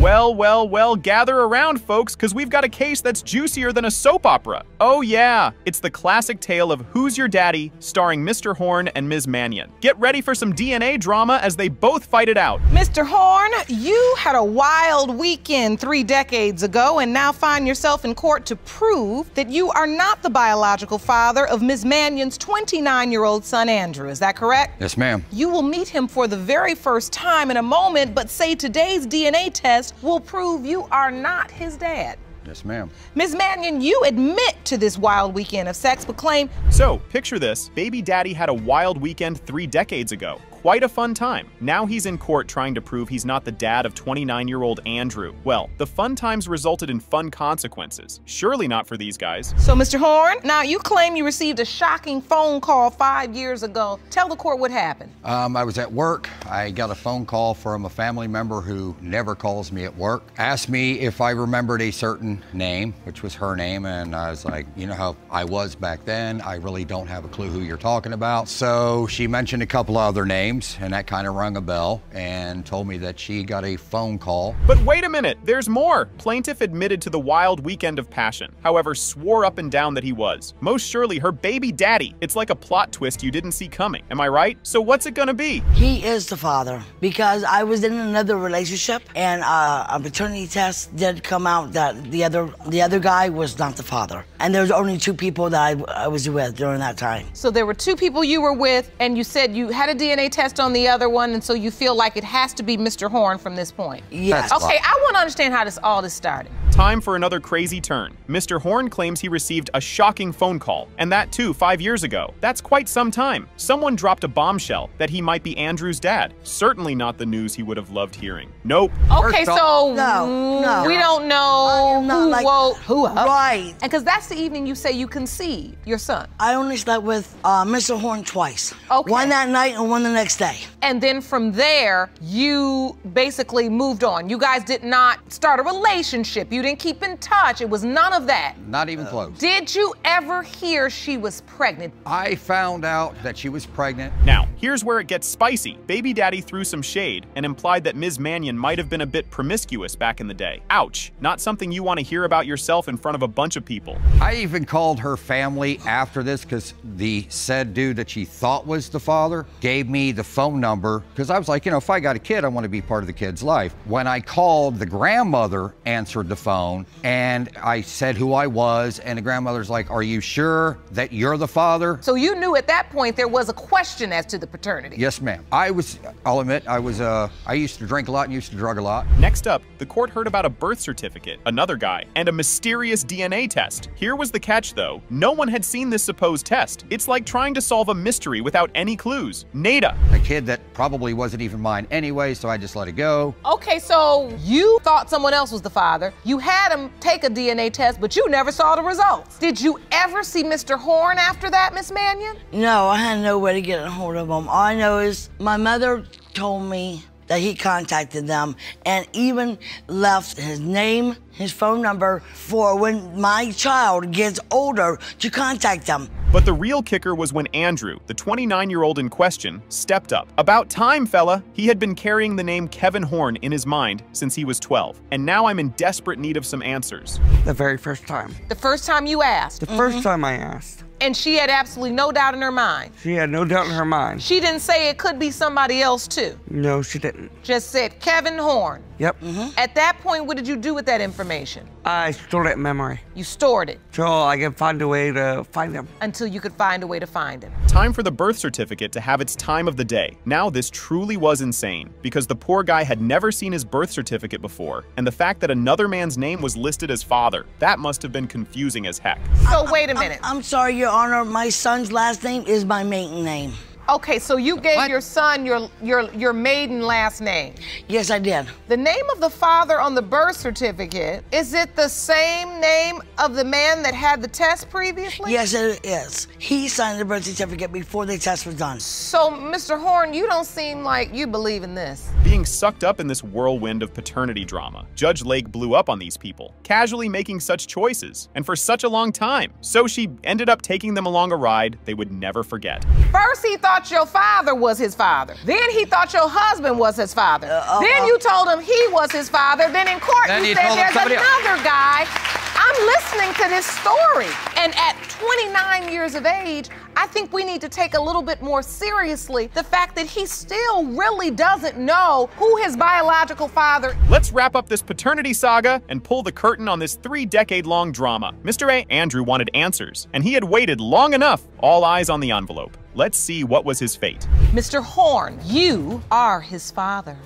Well, well, well, gather around, folks, because we've got a case that's juicier than a soap opera. Oh, yeah, it's the classic tale of Who's Your Daddy, starring Mr. Horn and Ms. Mannion. Get ready for some DNA drama as they both fight it out. Mr. Horn, you had a wild weekend three decades ago and now find yourself in court to prove that you are not the biological father of Ms. Mannion's 29 year old son, Andrew. Is that correct? Yes, ma'am. You will meet him for the very first time in a moment, but say today's DNA test will prove you are not his dad. Yes, ma'am. Ms. Mannion, you admit to this wild weekend of sex, but claim So, picture this baby daddy had a wild weekend three decades ago. Quite a fun time. Now he's in court trying to prove he's not the dad of 29 year old Andrew. Well, the fun times resulted in fun consequences. Surely not for these guys. So, Mr. Horn, now you claim you received a shocking phone call five years ago. Tell the court what happened. Um, I was at work. I got a phone call from a family member who never calls me at work. Asked me if I remembered a certain name, which was her name, and I was like, you know how I was back then. I really don't have a clue who you're talking about. So she mentioned a couple other names, and that kind of rung a bell, and told me that she got a phone call. But wait a minute, there's more. Plaintiff admitted to the wild weekend of passion, however, swore up and down that he was. Most surely her baby daddy. It's like a plot twist you didn't see coming. Am I right? So what's it gonna be? He is the father because I was in another relationship and uh, a paternity test did come out that the other the other guy was not the father, and there was only two people that I, I was with during that time. So, there were two people you were with, and you said you had a DNA test on the other one, and so you feel like it has to be Mr. Horn from this point. Yes. That's Okay, I want to understand how this all this started. Time for another crazy turn. Mr. Horn claims he received a shocking phone call, and that too five years ago. That's quite some time. Someone dropped a bombshell that he might be Andrew's dad. Certainly not the news he would have loved hearing. Nope. Okay, so No, no. we don't I know am not who like- woke who up. Right. And because that's the evening you say you conceived your son. I only slept with uh, Mr. Horn twice. Okay. One that night and one the next day. And then from there, you basically moved on. You guys did not start a relationship. You didn't keep in touch. It was none of that. Not even close. Did you ever hear she was pregnant? I found out that she was pregnant. Now, here's where it gets spicy. Baby Daddy threw some shade and implied that Ms. Mannion might have been a bit promiscuous back in the day. Ouch. Not something you want to hear about yourself in front of a bunch of people. I even called her family after this because the said dude that she thought was the father gave me the phone number because I was like, you know, if I got a kid, I want to be part of the kid's life. When I called, the grandmother answered the phone and I said who I was, and the grandmother's like, Are you sure that you're the father? So you knew at that point there was a question as to the paternity. Yes, ma'am. I was, I'll admit, I was, uh, I used to drink a lot and used to drug a lot. Next up, the court heard about a birth certificate, another guy, and a mysterious DNA test. Here was the catch, though. No one had seen this supposed test. It's like trying to solve a mystery without any clues. Nada. A kid that probably wasn't even mine anyway, so I just let it go. Okay, so you thought someone else was the father. You had him take a DNA test, but you never saw the results. Did you ever see Mr. Horn after that, Miss Mannion? No, I had no way to get a hold of him. All I know is my mother told me that he contacted them and even left his name, his phone number for when my child gets older to contact them. But the real kicker was when Andrew, the 29 year old in question, stepped up. About time, fella! He had been carrying the name Kevin Horn in his mind since he was 12, and now I'm in desperate need of some answers. The very first time. The first time you asked, The first mm-hmm. time I asked, and she had absolutely no doubt in her mind. she had no doubt in her mind. She didn't say it could be somebody else, too. No, she didn't. Just said Kevin Horn. Yep. Mm-hmm. At that point, what did you do with that information? I stored it in memory. You stored it So I can find a way to find him. until you could find a way to find him. Time for the birth certificate to have its time of the day. Now, this truly was insane, because the poor guy had never seen his birth certificate before, and the fact that another man's name was listed as father, that must have been confusing as heck. So wait a minute. I'm sorry, Your Honor, my son's last name is my maiden name. Okay, so you gave What? your son your your your maiden last name. Yes, I did. The name of the father on the birth certificate, is it the same name of the man that had the test previously? Yes, it is. He signed the birth certificate before the test was done. So, Mr. Horn, you don't seem like you believe in this. Being sucked up in this whirlwind of paternity drama, Judge Lake blew up on these people, casually making such choices, and for such a long time. So she ended up taking them along a ride they would never forget. First, he thought your father was his father. Then he thought your husband was his father. uh, then you told him he was his father. Then in court, Then you you said there's somebody else." another guy. I'm listening to this story. And at 29 years of age, I think we need to take a little bit more seriously the fact that he still really doesn't know who his biological father Let's wrap up this paternity saga and pull the curtain on this three decade long drama. Mr. A. Andrew wanted answers, and he had waited long enough, all eyes on the envelope. Let's see what was his fate. Mr. Horn, you are his father.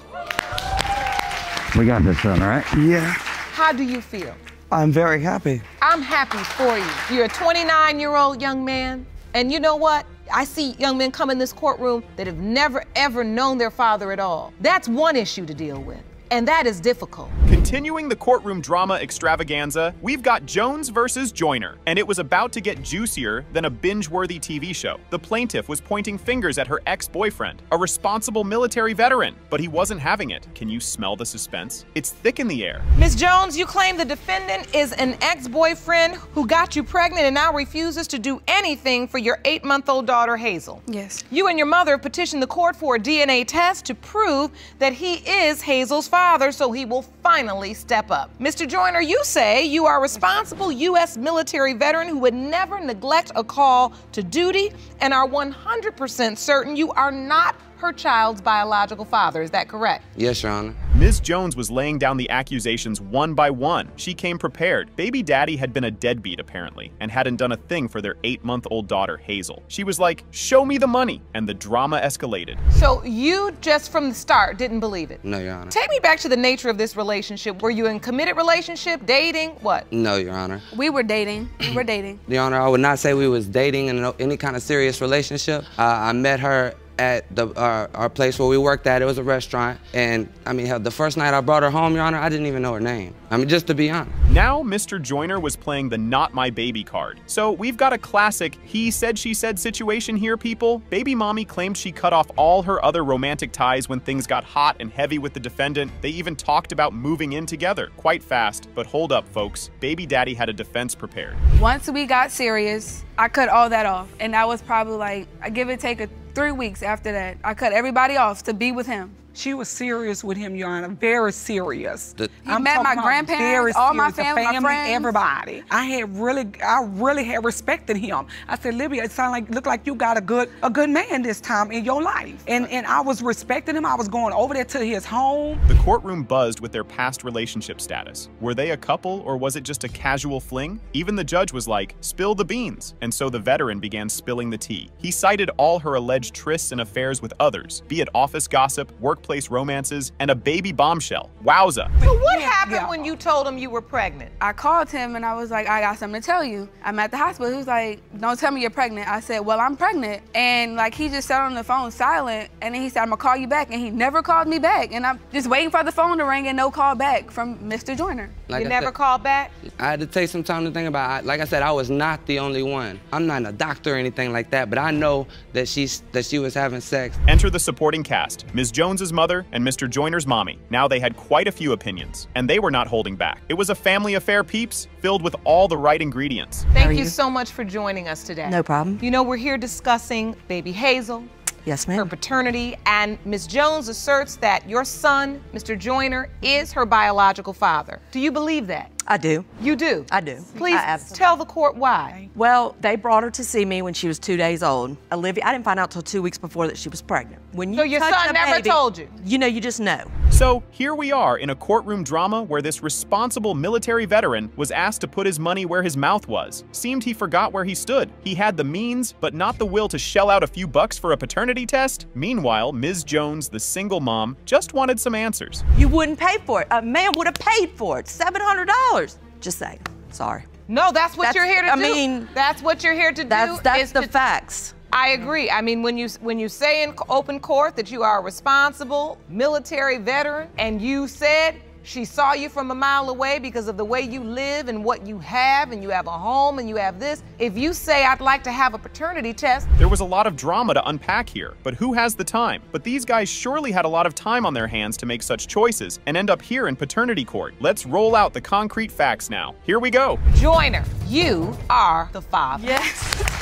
We got this done, right? Yeah. How do you feel? I'm very happy. I'm happy for you. You're a 29 year old young man. And you know what? I see young men come in this courtroom that have never ever known their father at all. That's one issue to deal with. And that is difficult. Continuing the courtroom drama extravaganza, we've got Jones versus Joyner, and it was about to get juicier than a binge worthy TV show. The plaintiff was pointing fingers at her ex boyfriend, a responsible military veteran, but he wasn't having it. Can you smell the suspense? It's thick in the air. Ms. Jones, you claim the defendant is an ex boyfriend who got you pregnant and now refuses to do anything for your eight month old daughter, Hazel. Yes. You and your mother petitioned the court for a DNA test to prove that he is Hazel's father, so he will finally step up. Mr. Joyner, you say you are a responsible U.S. military veteran who would never neglect a call to duty and are 100% certain you are not her child's biological father. Is that correct? Yes, Your Honor. Ms. Jones was laying down the accusations one by one. She came prepared. Baby daddy had been a deadbeat, apparently, and hadn't done a thing for their eight month old daughter, Hazel. She was like, Show me the money. And the drama escalated. So you just from the start didn't believe it? No, Your Honor. Take me back to the nature of this relationship. Were you in committed relationship, dating, what? No, Your Honor. We were dating. We were dating. Your Honor, I would not say we was dating in any kind of serious relationship. Uh, I met her at the uh, our place where we worked at. It was a restaurant, and I mean, hell, the first night I brought her home, Your Honor, I didn't even know her name. I mean, just to be honest. Now, Mr. Joyner was playing the not my baby card. So we've got a classic he said, she said situation here, people. Baby mommy claimed she cut off all her other romantic ties when things got hot and heavy with the defendant. They even talked about moving in together quite fast. But hold up, folks. Baby daddy had a defense prepared. Once we got serious, I cut all that off. And that was probably like, I give it take a three weeks after that. I cut everybody off to be with him. She was serious with him, Your Honor, very serious. The- He met my talking about grandparents, all my serious, the family, my friends. everybody. I had really, I really had respected him. I said, Libby, it sounded like, looked like you got a good, a good man this time in your life. And and I was respecting him. I was going over there to his home. The courtroom buzzed with their past relationship status. Were they a couple or was it just a casual fling? Even the judge was like, spill the beans. And so the veteran began spilling the tea. He cited all her alleged trysts and affairs with others, be it office gossip, workplace romances, and a baby bombshell. Wowza. So what happened yeah. when you told him you were pregnant? I called him and I was like, I got something to tell you. I'm at the hospital. He was like, Don't tell me you're pregnant. I said, Well, I'm pregnant. And like he just sat on the phone silent and then he said, I'm gonna call you back. And he never called me back. And I'm just waiting for the phone to ring and no call back from Mr. Joyner. Like you I never said- called back? I had to take some time to think about it. Like I said, I was not the only one. I'm not a doctor or anything like that, but I know that she's that she was having sex. Enter the supporting cast Ms. Jones's mother and Mr. Joyner's mommy. Now they had quite a few opinions, and they were not holding back. It was a family affair, peeps, filled with all the right ingredients. Thank you you? so much for joining us today. No problem. You know, we're here discussing baby Hazel, Yes, ma'am. her ma'am. paternity, and Ms. Jones asserts that your son, Mr. Joyner, is her biological father. Do you believe that? I do. You do? I do. Please I tell the court why. Well, they brought her to see me when she was two days old. Olivia, I didn't find out till two weeks before that she was pregnant. When you So your son never baby, told you? You know, you just know. So here we are in a courtroom drama where this responsible military veteran was asked to put his money where his mouth was. Seemed he forgot where he stood. He had the means, but not the will to shell out a few bucks for a paternity test. Meanwhile, Ms. Jones, the single mom, just wanted some answers. You wouldn't pay for it. A man would have paid for it. Seven hundred dollars. Just saying. Sorry. No, that's what That's- you're here to I do. I mean, that's what you're here to That's do. that's is the to- facts. I agree. I mean, when you when you say in open court that you are a responsible military veteran, and you said she saw you from a mile away because of the way you live and what you have, and you have a home and you have this. If you say I'd like to have a paternity test, There was a lot of drama to unpack here, but who has the time? But these guys surely had a lot of time on their hands to make such choices and end up here in paternity court. Let's roll out the concrete facts now. Here we go. Joyner, you are the father. Yes. I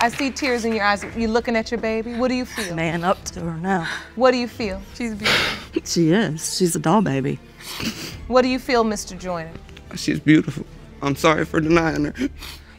I see tears in your eyes. You looking at your baby? What do you feel? Man up to her now. What do you feel? She's beautiful. She is. She's a doll baby. What do you feel, Mr. Joyner? She's beautiful. I'm sorry for denying her.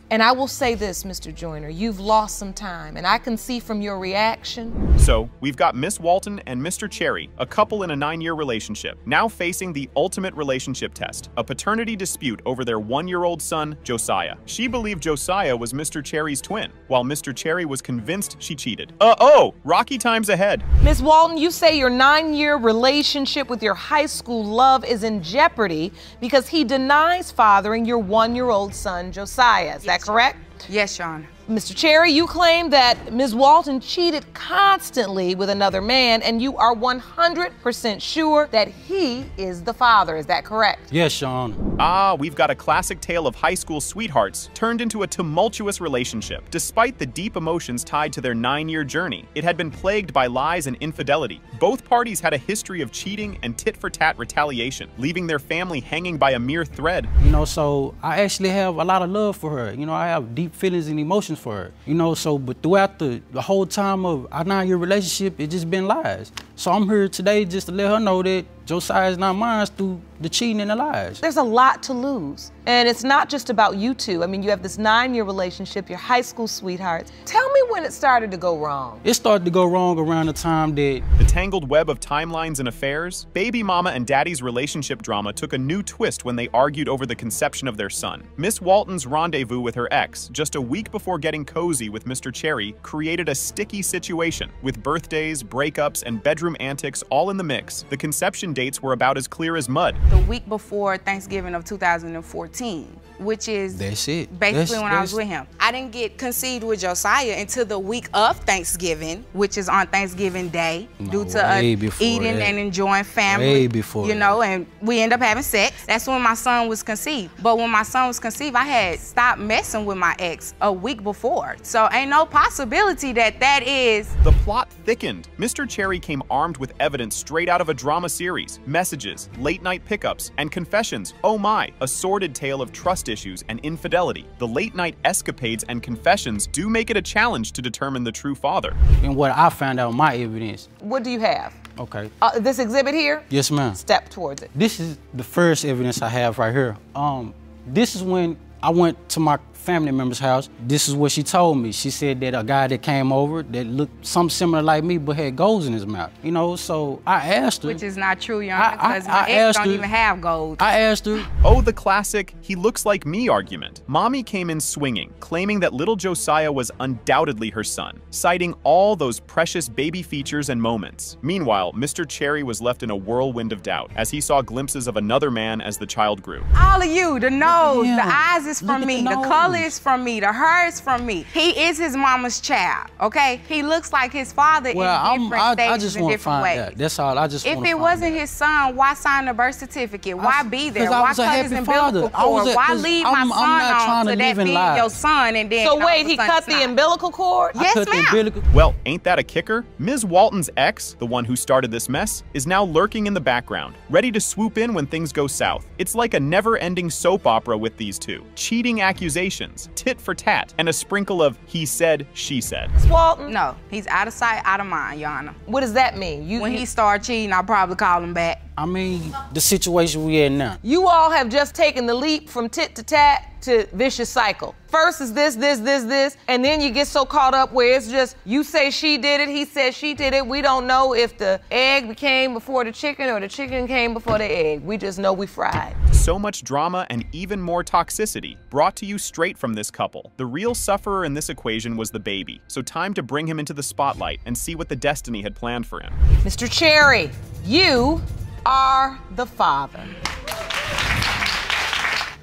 And I will say this, Mr. Joyner, you've lost some time, and I can see from your reaction. So, we've got Miss Walton and Mr. Cherry, a couple in a nine year relationship, now facing the ultimate relationship test a paternity dispute over their one year old son, Josiah. She believed Josiah was Mr. Cherry's twin, while Mr. Cherry was convinced she cheated. Uh oh, rocky times ahead. Miss Walton, you say your nine year relationship with your high school love is in jeopardy because he denies fathering your one year old son, Josiah. Is that correct? Yes, Your Honor. Mr. Cherry, you claim that Ms. Walton cheated constantly with another man, and you are 100% sure that he is the father. Is that correct? Yes, Sean. Ah, we've got a classic tale of high school sweethearts turned into a tumultuous relationship. Despite the deep emotions tied to their nine year journey, it had been plagued by lies and infidelity. Both parties had a history of cheating and tit for tat retaliation, leaving their family hanging by a mere thread. You know, so I actually have a lot of love for her. You know, I have deep feelings and emotions for her. You know, so but throughout the, the whole time of our nine year relationship, it just been lies. So I'm here today just to let her know that Josiah is not mine through the cheating and the lies. There's a lot to lose. And it's not just about you two. I mean, you have this nine year relationship, your high school sweethearts. Tell me when it started to go wrong. It started to go wrong around the time that The tangled web of timelines and affairs, baby mama and daddy's relationship drama took a new twist when they argued over the conception of their son. Miss Walton's rendezvous with her ex, just a week before getting cozy with Mr. Cherry, created a sticky situation. With birthdays, breakups, and bedroom antics all in the mix, the conception dates were about as clear as mud. The week before Thanksgiving of 2014, which is that's it. basically That's- when I was with him. I didn't get conceived with Josiah until the week of Thanksgiving, which is on Thanksgiving Day, due to us way before eating that. and enjoying family. Way before You that. know, and we end up having sex. That's when my son was conceived. But when my son was conceived, I had stopped messing with my ex a week before. So ain't no possibility that that is The plot thickened. Mr. Cherry came armed with evidence straight out of a drama series messages, late night pickups, and confessions. Oh my, a sordid tale of trust issues and infidelity. The late night escapades and confessions do make it a challenge to determine the true father. and what I found out my evidence. What do you have? Okay. Uh, this exhibit here? Yes, ma'am. Step towards it. This is the first evidence I have right here. Um, this is when I went to my family member's house. This is what she told me. She said that a guy that came over that looked something similar like me but had goals in his mouth. You know, so I asked her. which is not true, Your I- Honor, I- because I ex asked don't her- even have gold. I asked her. Oh, the classic, he looks like me argument. Mommy came in swinging, claiming that little Josiah was undoubtedly her son, citing all those precious baby features and moments. Meanwhile, Mr. Cherry was left in a whirlwind of doubt as he saw glimpses of another man as the child grew. All of you, the nose, the eyes is Look from me, the the, color is from me, the hair is from me. He is his mama's child, okay? He looks like his father Well, in I'm, different I, stages I just and want to different find ways. out. That's all. I just If it find wasn't out. his son, why sign the birth certificate? Why be there? 'cause I Why was a cut his happy umbilical father. I was cord? a- Why 'cause leave I'm- my I'm son not on trying to to that being lies. your son and then So wait, he cut the umbilical cord? Yes, ma'am. Well, ain't that a kicker? Ms. Walton's ex, the one who started this mess, is now lurking in the background, ready to swoop in when things go south. It's like a never ending soap opera with these two cheating accusations, tit for tat, and a sprinkle of he said, she said. Ms. Walton, No, he's out of sight, out of mind, Your Honor. what does that mean? You, When you, he start cheating, I'll probably call him back. I mean, the situation we are in now. you all have just taken the leap from tit to tat to vicious cycle. First is this, this, this, this, and then you get so caught up where it's just you say she did it, he said she did it. We don't know if the egg came before the chicken or the chicken came before the egg. We just know we fried. So much drama and even more toxicity brought to you straight from this couple. The real sufferer in this equation was the baby, so time to bring him into the spotlight and see what the destiny had planned for him. Mr. Cherry, you are the father.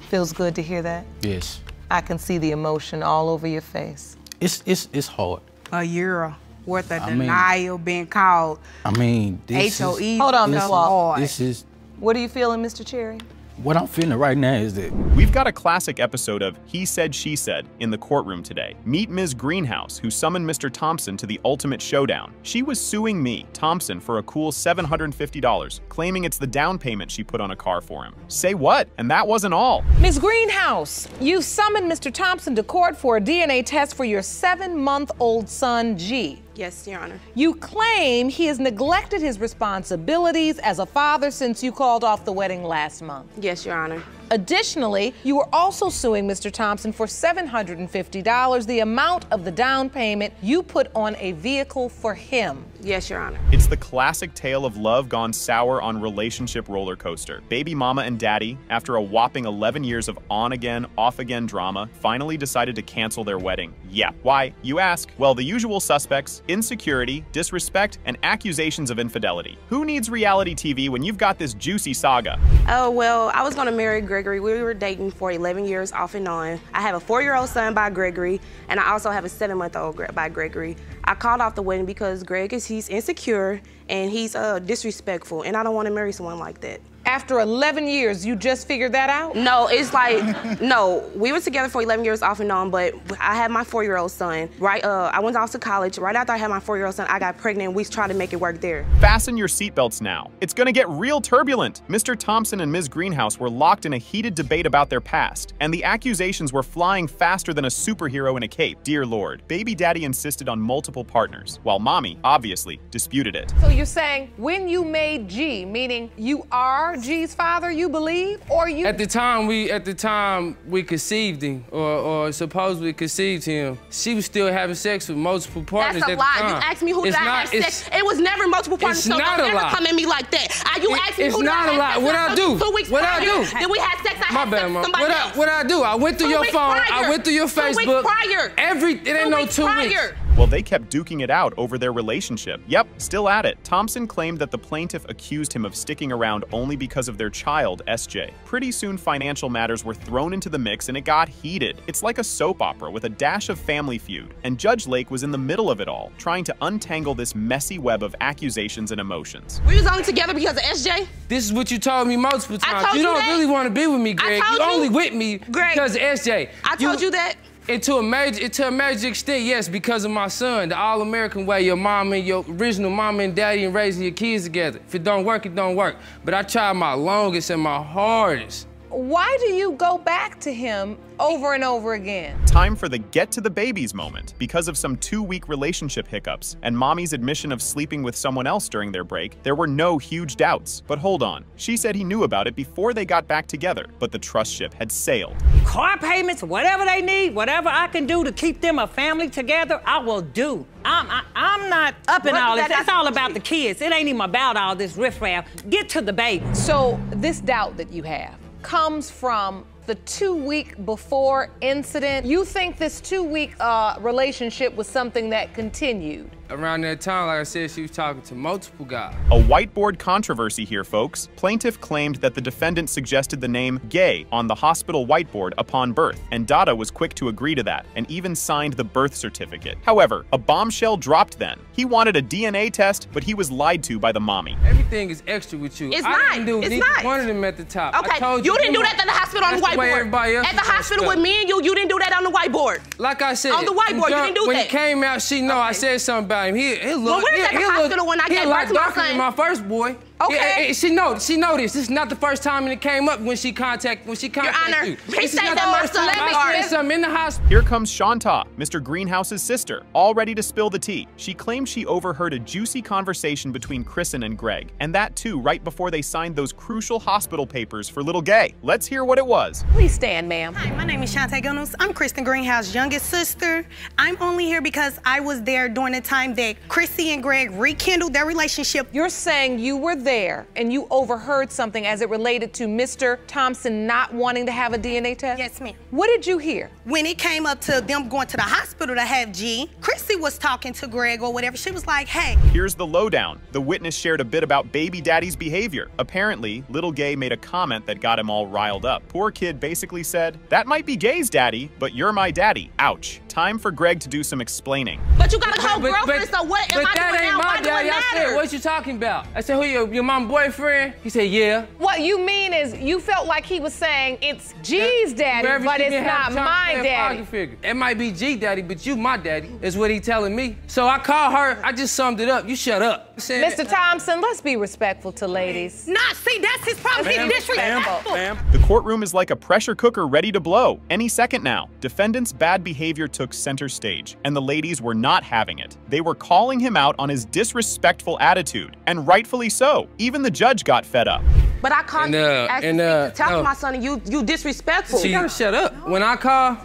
Feels good to hear that. Yes. I can see the emotion all over your face. It's it's it's hard. A year worth of I mean- denial being called I mean, this HOE. is Hold on, this, Miss Wall. hard. this is What are you feeling, Mr. Cherry? What I'm feeling right now is that We've got a classic episode of He Said, She Said in the courtroom today. Meet Ms. Greenhouse, who summoned Mr. Thompson to the ultimate showdown. She was suing me, Thompson, for a cool $750, claiming it's the down payment she put on a car for him. Say what? And that wasn't all. Ms. Greenhouse, you summoned Mr. Thompson to court for a DNA test for your seven month old son, G. Yes, Your Honor. You claim he has neglected his responsibilities as a father since you called off the wedding last month. Yes, Your Honor. Additionally, you were also suing Mr. Thompson for $750, the amount of the down payment you put on a vehicle for him. Yes, Your Honor. It's the classic tale of love gone sour on relationship roller coaster. Baby mama and daddy, after a whopping 11 years of on again, off again drama, finally decided to cancel their wedding. Yeah. Why? You ask. Well, the usual suspects insecurity, disrespect, and accusations of infidelity. Who needs reality TV when you've got this juicy saga? Oh, well, I was going to marry Gregory. We were dating for 11 years off and on. I have a four year old son by Gregory, and I also have a seven month old by Gregory. I called off the wedding because Greg is he's insecure and he's uh, disrespectful, and I don't want to marry someone like that. After 11 years, you just figured that out? No, it's like, no, we were together for 11 years off and on, but I had my four-year-old son, right, uh, I went off to college. Right after I had my four-year-old son, I got pregnant. We tried to make it work there. Fasten your seatbelts now. It's gonna get real turbulent. Mr. Thompson and Ms. Greenhouse were locked in a heated debate about their past, and the accusations were flying faster than a superhero in a cape. Dear Lord, baby daddy insisted on multiple partners, while mommy, obviously, disputed it. So you're saying when you made G, meaning you are G's father, you believe, or you? At the time we, at the time we conceived him, or, or supposedly conceived him, she was still having sex with multiple partners That's a lie. You asked me who it's did I have sex. It was never multiple partners. It's so not don't a lie. come at me like that. Uh, you It- me it's who did not I a have lie. What I do? Two weeks What I do? Did we have sex? I My had bad, sex mom. somebody What I, what I do? I went through Two your phone. prior. I went through your Two weeks Facebook. prior. Every it ain't Two no two prior. weeks. Well, they kept duking it out over their relationship. Yep, still at it. Thompson claimed that the plaintiff accused him of sticking around only because of their child, SJ. Pretty soon, financial matters were thrown into the mix and it got heated. It's like a soap opera with a dash of family feud, and Judge Lake was in the middle of it all, trying to untangle this messy web of accusations and emotions. We was only together because of SJ. This is what you told me multiple I times. told you you don't that. really want to be with me, I Greg. told you you. only with me Greg, because of SJ. I told you that. And to a major, to a major extent, yes, because of my son, the all-American way, your mom and your original mom and daddy and raising your kids together. If it don't work, it don't work. But I tried my longest and my hardest. Why do you go back to him over and over again? Time for the get to the babies moment. Because of some two week relationship hiccups and mommy's admission of sleeping with someone else during their break, there were no huge doubts. But hold on, she said he knew about it before they got back together, but the trust ship had sailed. car payments, whatever they need, whatever I can do to keep them a family together, I will do. I'm I, I'm not up in What all this. that It's all about the kids. It ain't even about all this riffraff. Get to the baby. So this doubt that you have comes from the two week before incident. You think this two week uh, relationship was something that continued? Around that time, like I said, she was talking to multiple guys. A whiteboard controversy here, folks. Plaintiff claimed that the defendant suggested the name gay on the hospital whiteboard upon birth, and Dada was quick to agree to that and even signed the birth certificate. However, a bombshell dropped then. He wanted a DNA test, but he was lied to by the mommy. Everything is extra with you. It's I not. didn't do It's neither not. one of them at the top. I Okay, told you, you, didn't do that at the hospital on the That's the everybody else At the hospital messed with me and you, you didn't do that on the whiteboard. Like I said, On the whiteboard, you didn't do when that. he came out, she know I said something about him. He, he look, Well, we was he, at the he hospital when I he gave birth to my son. my first boy. Okay. Yeah, eh, she know, she know this. This is not the first time it came up when she contact when she contacted Honor, you. he This is said not that my first son time I said something in the hospital. Here comes Shanta, Mr. Greenhouse's sister, all ready to spill the tea. She claims she overheard a juicy conversation between Kristen and Greg, and that too right before they signed those crucial hospital papers for little gay. Let's hear what it was. Please stand, ma'am. Hi, my name is Shantae Gunnels. I'm Kristen Greenhouse's youngest sister. I'm only here because I was there during the time that Chrissy and Greg rekindled their relationship. You're saying you were there and you overheard something as it related to Mr. Thompson not wanting to have a DNA test? Yes, ma'am. What did you hear? When it came up to them going to the hospital to have G, Chrissy was talking to Greg or whatever. She was like, hey, Here's the lowdown. The witness shared a bit about baby daddy's behavior. Apparently, little gay made a comment that got him all riled up. Poor kid basically said, That might be gay's daddy, but you're my daddy. Ouch. Time for Greg to do some explaining. But you got a whole But- girlfriend, but- so what am but I that doing ain't now? my Why do it daddy. I said, what you talking about? I said, who your, You're my boyfriend? He said, yeah. What you mean is you felt like he was saying it's G's daddy, Wherever but it's not my to daddy. Figure. It might be G daddy, but you my daddy, is what he telling me. So I called her, I just summed it up. You shut up. Said- Mr. Thompson, let's be respectful to ladies. Nah, see, that's his problem. Ma'am, He's disrespectful. The courtroom is like a pressure cooker ready to blow. Any second now. Defendant's bad behavior took center stage, and the ladies were not having it. They were calling him out on his disrespectful attitude, and rightfully so. Even the judge got fed up. But I called And, you, uh, asked and, uh, to talk no. to my son, and you you disrespectful. She gotta shut up. When I call,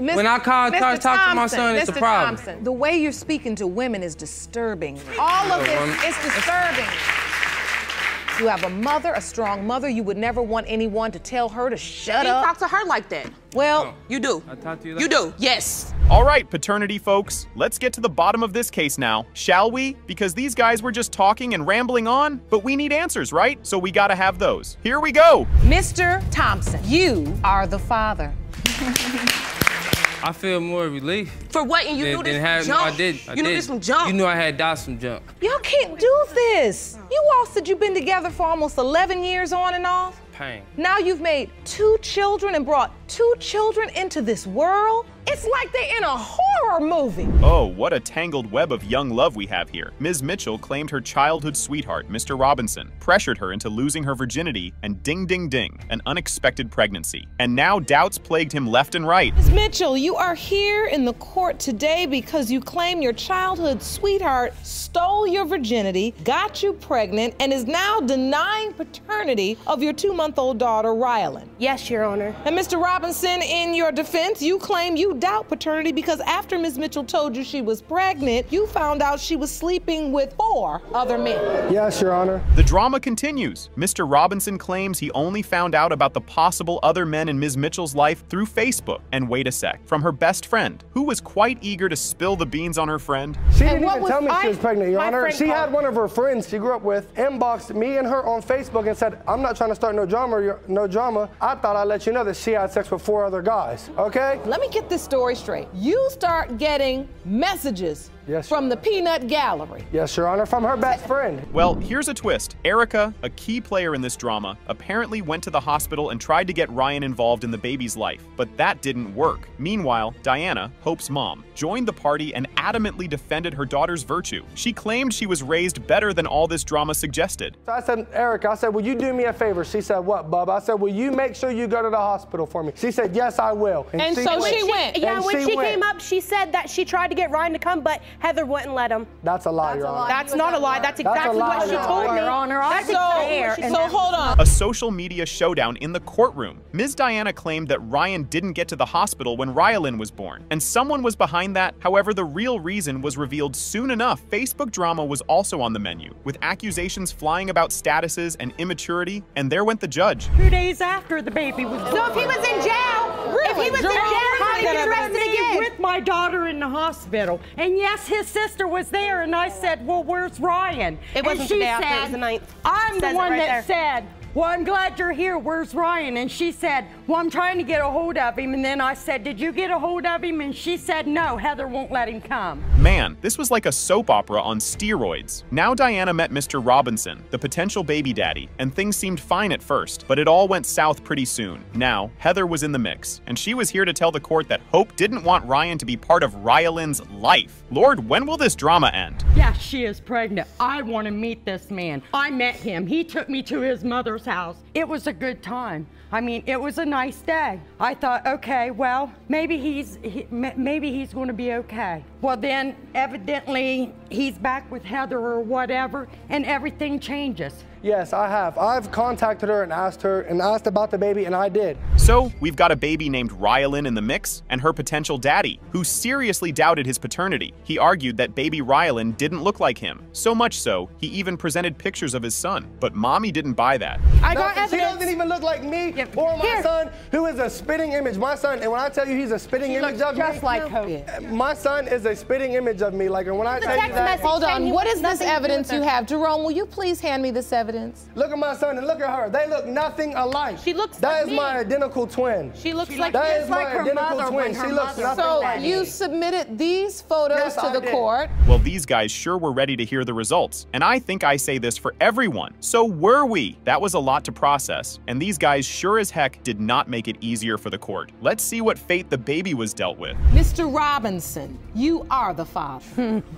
Miss- when I call to Mr. talk to my Thompson, son, it's a problem. Thompson, the way you're speaking to women is disturbing. All of this is disturbing. You have a mother, a strong mother. You would never want anyone to tell her to shut You up. talk to her like that. Well, You do. I talk to you. You do. Yes. All right, paternity folks, let's get to the bottom of this case now, shall we? Because these guys were just talking and rambling on, but we need answers, right? So we gotta have those. Here we go. Mr. Thompson, you are the father. I feel more relief. For what? And you than, knew this than from having- jump. I did. I You knew did. this from jump. You knew I had dots from jump. Y'all can't do this. You all said you've been together for almost 11 years on and off. Pain. Now you've made two children and brought two children into this world. It's like they're in a horror movie. Oh, what a tangled web of young love we have here. Ms. Mitchell claimed her childhood sweetheart, Mr. Robinson, pressured her into losing her virginity, and ding ding ding, an unexpected pregnancy. And now doubts plagued him left and right. Ms. Mitchell, you are here in the court today because you claim your childhood sweetheart stole your virginity, got you pregnant, and is now denying paternity of your two month old daughter, Rylan. Yes, Your Honor. And Mr. Robinson, in your defense, you claim you doubt paternity because after Ms. Mitchell told you she was pregnant, you found out she was sleeping with four other men. Yes, Your Honor. The drama continues. Mr. Robinson claims he only found out about the possible other men in Ms. Mitchell's life through Facebook. And wait a sec, from her best friend, who was quite eager to spill the beans on her friend. She And didn't even tell me I- she was pregnant, Your Honor. friend She had one of her friends she grew up with inboxed me and her on Facebook and said, I'm not trying to start no drama, Your- no drama. I thought I'd let you know that she had sex with four other guys, okay? Let me get this story straight. You start getting messages Yes, from the peanut gallery. Yes, Your Honor, from her best friend. Well, here's a twist. Erica, a key player in this drama, apparently went to the hospital and tried to get Ryan involved in the baby's life, but that didn't work. Meanwhile, Diana, Hope's mom, joined the party and adamantly defended her daughter's virtue. She claimed she was raised better than all this drama suggested. So I said, Erica, I said, will you do me a favor? She said, what, Bub? I said, will you make sure you go to the hospital for me? She said, yes, I will. And so she went. went. Yeah, And when she she, came up, she said that she tried to get Ryan to come, but Heather wouldn't let him. That's a lie, Your Honor. That's not a lie. That's That's exactly lie, what she told me. Honor. Honor. That's So, exactly what she so hold on. A social media showdown in the courtroom. Ms. Diana claimed that Ryan didn't get to the hospital when Rylan was born, and someone was behind that. However, the real reason was revealed soon enough. Facebook drama was also on the menu, with accusations flying about statuses and immaturity, and there went the judge. Two days after the baby was born. So if he was in jail, if he was in jail, how did I he was arrested there again? with my daughter in the hospital. And yes, his sister was there. And I said, well, where's Ryan? It wasn't and she the day after, it said, was the ninth. I'm Says the one right that said, well, I'm glad you're here. Where's Ryan? And she said, well, I'm trying to get a hold of him. And then I said, did you get a hold of him? And she said, no, Heather won't let him come. Man, this was like a soap opera on steroids. Now Diana met Mr. Robinson, the potential baby daddy, and things seemed fine at first, but it all went south pretty soon. Now, Heather was in the mix, and she was here to tell the court that Hope didn't want Ryan to be part of Rylan's life. Lord, when will this drama end? Yeah, she is pregnant. I want to meet this man. I met him. He took me to his mother's house. It was a good time. I mean, it was a nice day. I thought, okay, well, maybe he's he, maybe he's going to be okay. Well, then evidently he's back with Heather or whatever, and everything changes. Yes, I have. I've contacted her and asked her and asked about the baby, and I did. So, we've got a baby named Rylan in the mix, and her potential daddy, who seriously doubted his paternity. He argued that baby Rylan didn't look like him. So much so, he even presented pictures of his son. But mommy didn't buy that. I got Nothing. She doesn't even look like me or my Here. son, who is a spitting image. My son, and when I tell you he's a spitting image of just me, like Hope. my son is a spitting image of me. Like, and when I tell you that, message Hold on. he What wants is this nothing to do evidence you have? Jerome, will you please hand me this evidence? Evidence? Look at my son and look at her. They look nothing alike. She looks That like is me. my identical twin. She looks like That is like my her identical mother twin. She looks mother- nothing So like you me. submitted these photos Yes, to I the did. court. Well, these guys sure were ready to hear the results. And I think I say this for everyone. So were we? That was a lot to process. And these guys sure as heck did not make it easier for the court. Let's see what fate the baby was dealt with. Mr. Robinson, you are the father.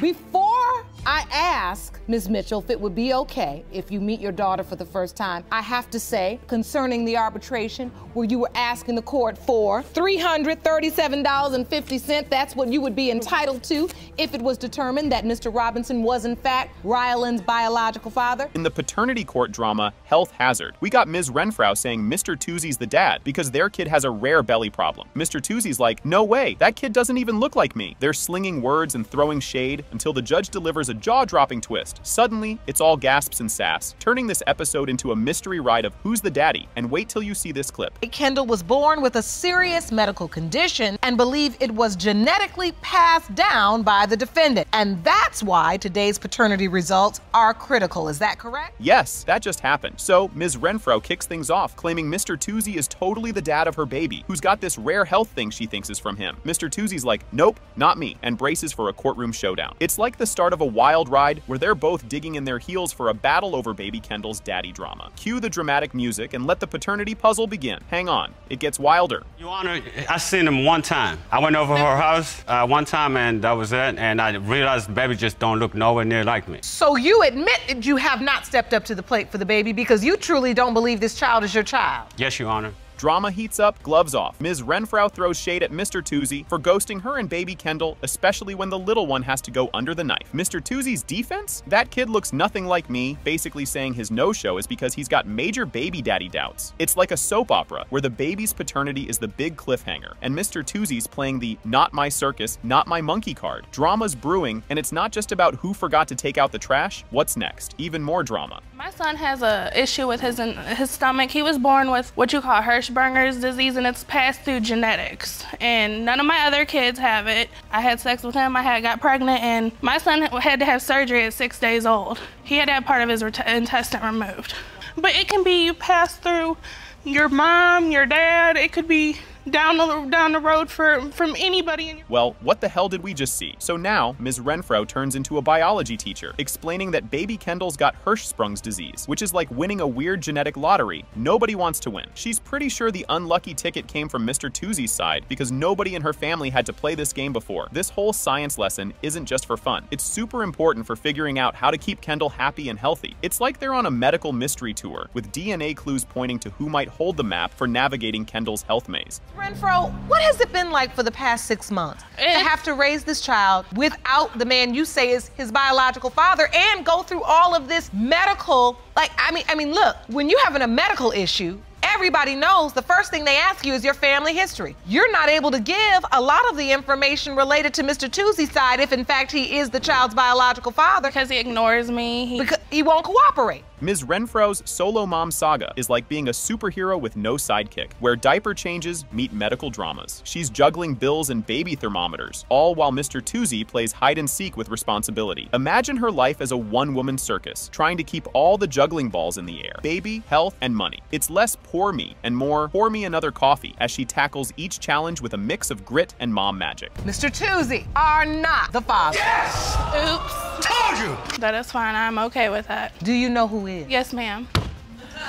Before I ask Ms. Mitchell if it would be okay if you meet your daughter for the first time, I have to say, concerning the arbitration where you were asking the court for $337.50, that's what you would be entitled to if it was determined that Mr. Robinson was in fact Ryland's biological father. In the paternity court drama, Health Hazard, we got Ms. Renfrow saying Mr. Toozy's the dad because their kid has a rare belly problem. Mr. Toozy's like, no way, that kid doesn't even look like me. They're slinging words and throwing shade until the judge delivers a jaw-dropping twist. Suddenly, it's all gasps and sass, turning this episode into a mystery ride of who's the daddy, and wait till you see this clip. Kendall was born with a serious medical condition and believe it was genetically passed down by the defendant. And that's why today's paternity results are critical. Is that correct? Yes, that just happened. So, Ms. Renfro kicks things off, claiming Mr. Toozy is totally the dad of her baby, who's got this rare health thing she thinks is from him. Mr. Toozy's like, nope, not me, and braces for a courtroom showdown. It's like the start of a wild ride where they're both digging in their heels for a battle over baby Kendall's daddy drama. Cue the dramatic music and let the paternity puzzle begin. Hang on, it gets wilder. Your Honor, I seen him one time. I went over her house uh, one time, and that was it. And I realized the baby just don't look nowhere near like me. So you admit that you have not stepped up to the plate for the baby because you truly don't believe this child is your child. Yes, Your Honor. Drama heats up, gloves off. Ms. Renfrow throws shade at Mr. Toozy for ghosting her and baby Kendall, especially when the little one has to go under the knife. Mr. Toozy's defense? That kid looks nothing like me, basically saying his no-show is because he's got major baby daddy doubts. It's like a soap opera, where the baby's paternity is the big cliffhanger, and Mr. Toozy's playing the not my circus, not my monkey card. Drama's brewing, and it's not just about who forgot to take out the trash, what's next? Even more drama. My son has a issue with his his stomach. He was born with what you call Hirschsprunger's disease, and it's passed through genetics. And none of my other kids have it. I had sex with him. I had got pregnant, and my son had to have surgery at six days old. He had to have part of his intestine removed. But it can be passed through your mom, your dad. It could be down the down the road for from anybody in your Well, what the hell did we just see? So now, Ms. Renfro turns into a biology teacher, explaining that baby Kendall's got Hirschsprung's disease, which is like winning a weird genetic lottery. Nobody wants to win. She's pretty sure the unlucky ticket came from Mr. Toozy's side because nobody in her family had to play this game before. This whole science lesson isn't just for fun. It's super important for figuring out how to keep Kendall happy and healthy. It's like they're on a medical mystery tour, with DNA clues pointing to who might hold the map for navigating Kendall's health maze. Renfro, what has it been like for the past six months to eh. have to raise this child without the man you say is his biological father and go through all of this medical? Like, I mean, I mean, look, when you're having a medical issue, everybody knows the first thing they ask you is your family history. You're not able to give a lot of the information related to Mr. Toozy's side if, in fact, he is the child's biological father. Because he ignores me. He... Because he won't cooperate. Ms. Renfro's solo mom saga is like being a superhero with no sidekick, where diaper changes meet medical dramas. She's juggling bills and baby thermometers, all while Mr. Toozy plays hide and seek with responsibility. Imagine her life as a one woman circus, trying to keep all the juggling balls in the air baby, health, and money. It's less pour me and more pour me another coffee as she tackles each challenge with a mix of grit and mom magic. Mr. Toozy are not the father. Yes! Oops. Told you! That is fine. I'm okay with that. Do you know who is? Yes, ma'am.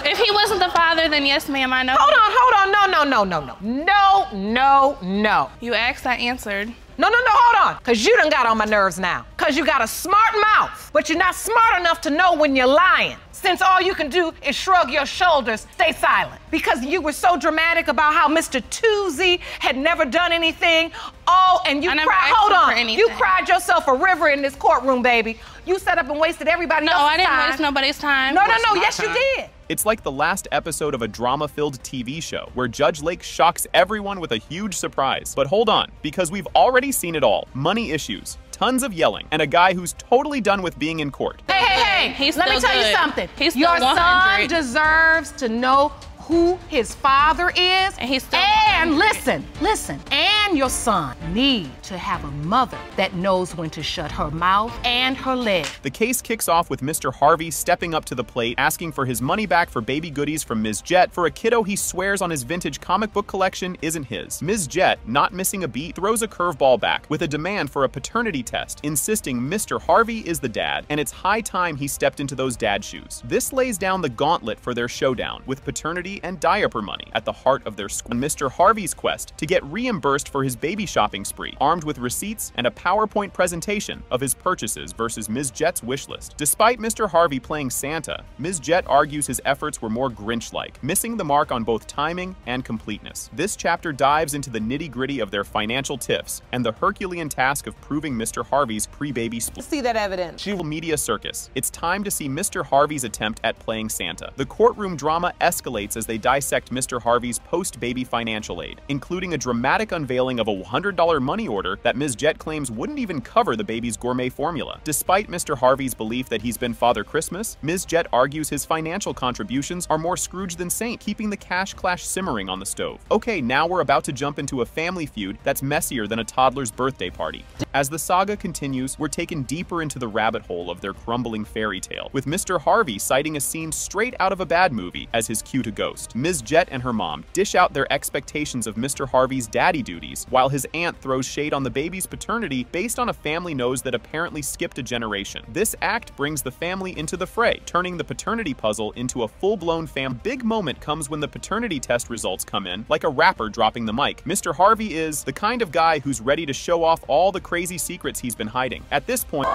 If he wasn't the father, then yes, ma'am, I know. Hold on, hold on. No, no, no, no, no. No, no, no. You asked, I answered. No, no, no, hold on. Because you done got on my nerves now. Because you got a smart mouth, but you're not smart enough to know when you're lying. Since all you can do is shrug your shoulders, stay silent. Because you were so dramatic about how Mr. Toozy had never done anything. Oh, and you I cried. Hold on. You cried yourself a river in this courtroom, baby. You set up and wasted everybody No, else's I didn't time. waste nobody's time. No, no, Waste no. my Yes, you did. It's like the last episode of a drama filled TV show where Judge Lake shocks everyone with a huge surprise. But hold on, because we've already seen it all money issues, tons of yelling, and a guy who's totally done with being in court. Hey, hey, hey. He's Let me still tell you something. He's still Your son deserves to know who his father is. And he's still And And listen, listen, and your son need to have a mother that knows when to shut her mouth and her leg. The case kicks off with Mr. Harvey stepping up to the plate, asking for his money back for baby goodies from Ms. Jett for a kiddo he swears on his vintage comic book collection isn't his. Ms. Jett, not missing a beat, throws a curveball back with a demand for a paternity test, insisting Mr. Harvey is the dad, and it's high time he stepped into those dad shoes. This lays down the gauntlet for their showdown, with paternity and diaper money at the heart of their school. Mr. Harvey's quest to get reimbursed for his baby shopping spree, armed with receipts and a PowerPoint presentation of his purchases versus Ms. Jett's wish list. Despite Mr. Harvey playing Santa, Ms. Jett argues his efforts were more Grinch-like, missing the mark on both timing and completeness. This chapter dives into the nitty-gritty of their financial tiffs and the Herculean task of proving Mr. Harvey's pre-baby split. See that evidence. She will media circus. It's time to see Mr. Harvey's attempt at playing Santa. The courtroom drama escalates as they dissect Mr. Harvey's post-baby financial aid, including a dramatic unveiling of a $100 money order that Ms. Jett claims wouldn't even cover the baby's gourmet formula. Despite Mr. Harvey's belief that he's been Father Christmas, Ms. Jett argues his financial contributions are more Scrooge than Saint, keeping the cash clash simmering on the stove. Okay, now we're about to jump into a family feud that's messier than a toddler's birthday party. As the saga continues, we're taken deeper into the rabbit hole of their crumbling fairy tale, with Mr. Harvey citing a scene straight out of a bad movie as his cue to ghost. Ms. Jett and her mom dish out their expectations of Mr. Harvey's daddy duties, while his aunt throws shade on the baby's paternity based on a family nose that apparently skipped a generation. This act brings the family into the fray, turning the paternity puzzle into a full-blown fam. Big moment comes when the paternity test results come in, like a rapper dropping the mic. Mr. Harvey is the kind of guy who's ready to show off all the crazy secrets he's been hiding. At this point,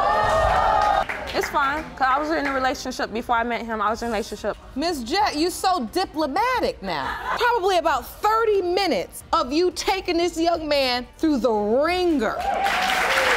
It's fine, because I was in a relationship before I met him. I was in a relationship. Miss Jett, you so diplomatic now. Probably about 30 minutes of you taking this young man through the ringer.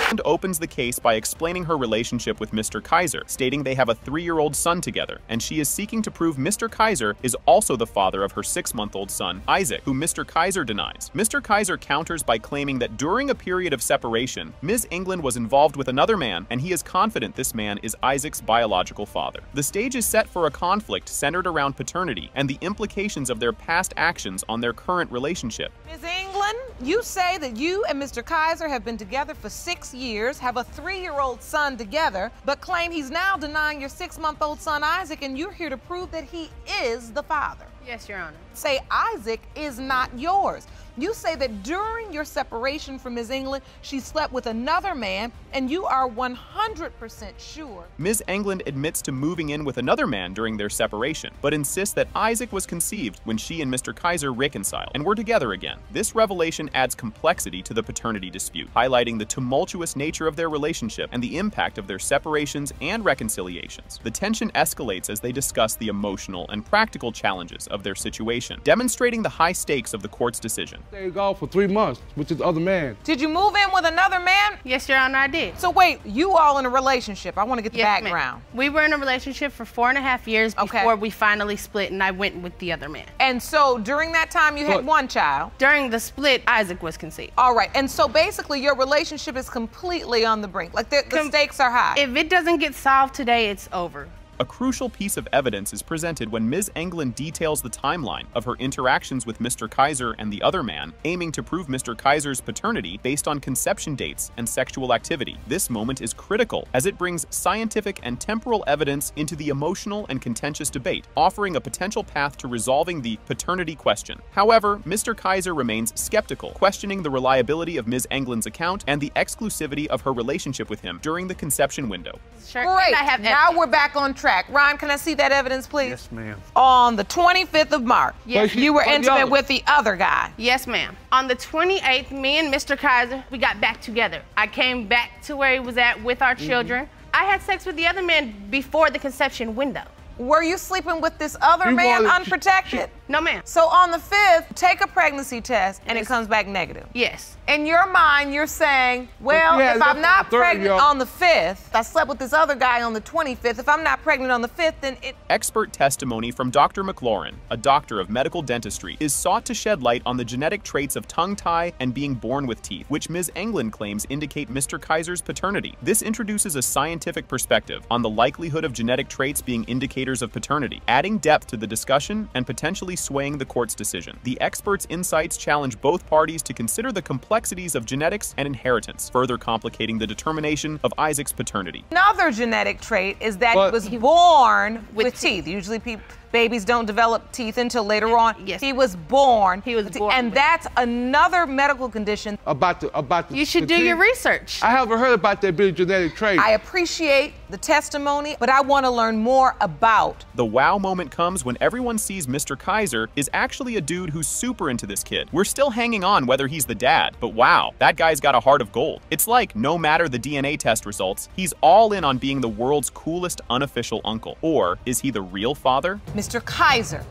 And opens the case by explaining her relationship with Mr. Kaiser, stating they have a three-year-old son together, and she is seeking to prove Mr. Kaiser is also the father of her six-month-old son, Isaac, who Mr. Kaiser denies. Mr. Kaiser counters by claiming that during a period of separation, Ms. England was involved with another man, and he is confident this man is Isaac's biological father. The stage is set for a conflict centered around paternity and the implications of their past actions on their current relationship. Ms. England, you say that you and Mr. Kaiser have been together for six years, have a three year old son together, but claim he's now denying your six month old son Isaac, and you're here to prove that he is the father. Yes, Your Honor. Say Isaac is not yours. You say that during your separation from Ms. England, she slept with another man, and you are 100% sure. Ms. England admits to moving in with another man during their separation, but insists that Isaac was conceived when she and Mr. Kaiser reconciled and were together again. This revelation adds complexity to the paternity dispute, highlighting the tumultuous nature of their relationship and the impact of their separations and reconciliations. The tension escalates as they discuss the emotional and practical challenges of their situation, demonstrating the high stakes of the court's decision. Stayed off for three months with this other man. Did you move in with another man? Yes, Your Honor, I did. So wait, you all in a relationship. I want to get the Yes, ma'am. background. We were in a relationship for four and a half years before we finally split, and I went with the other man. And so during that time, you had one child. During the split, Isaac was conceived. All right, and so basically, your relationship is completely on the brink. Like the, the stakes are high. If it doesn't get solved today, it's over. A crucial piece of evidence is presented when Ms. Englund details the timeline of her interactions with Mr. Kaiser and the other man, aiming to prove Mr. Kaiser's paternity based on conception dates and sexual activity. This moment is critical as it brings scientific and temporal evidence into the emotional and contentious debate, offering a potential path to resolving the paternity question. However, Mr. Kaiser remains skeptical, questioning the reliability of Ms. Englund's account and the exclusivity of her relationship with him during the conception window. Sure. Great. I have now we're back on track. Ryan, can I see that evidence, please? Yes, ma'am. On the 25th of March, Yes. you were But the intimate with the other guy. Yes, ma'am. On the 28th, me and Mr. Kaiser, we got back together. I came back to where he was at with our Mm-hmm. children. I had sex with the other man before the conception window. Were you sleeping with this other He man wanted- unprotected? No, ma'am. So on the 5th, take a pregnancy test and it comes back negative. Yes. In your mind, you're saying, well, yeah, if I'm not the third, pregnant on the 5th, I slept with this other guy on the 25th. If I'm not pregnant on the 5th, then it. Expert testimony from Dr. McLaurin, a doctor of medical dentistry, is sought to shed light on the genetic traits of tongue tie and being born with teeth, which Ms. England claims indicate Mr. Kaiser's paternity. This introduces a scientific perspective on the likelihood of genetic traits being indicators of paternity, adding depth to the discussion and potentially quickly swaying the court's decision. The experts' insights challenge both parties to consider the complexities of genetics and inheritance, further complicating the determination of Isaac's paternity. Another genetic trait is that But- he was born with, teeth. Usually, people. Babies don't develop teeth until later on. Yes. He was born. He was born. And that's another medical condition. About the about the. You should the do your research. I haven't heard about that being a genetic trait. I appreciate the testimony, but I want to learn more about The wow moment comes when everyone sees Mr. Kaiser is actually a dude who's super into this kid. We're still hanging on whether he's the dad, but wow, that guy's got a heart of gold. It's like, no matter the DNA test results, he's all in on being the world's coolest unofficial uncle. Or is he the real father? Mr. Kaiser.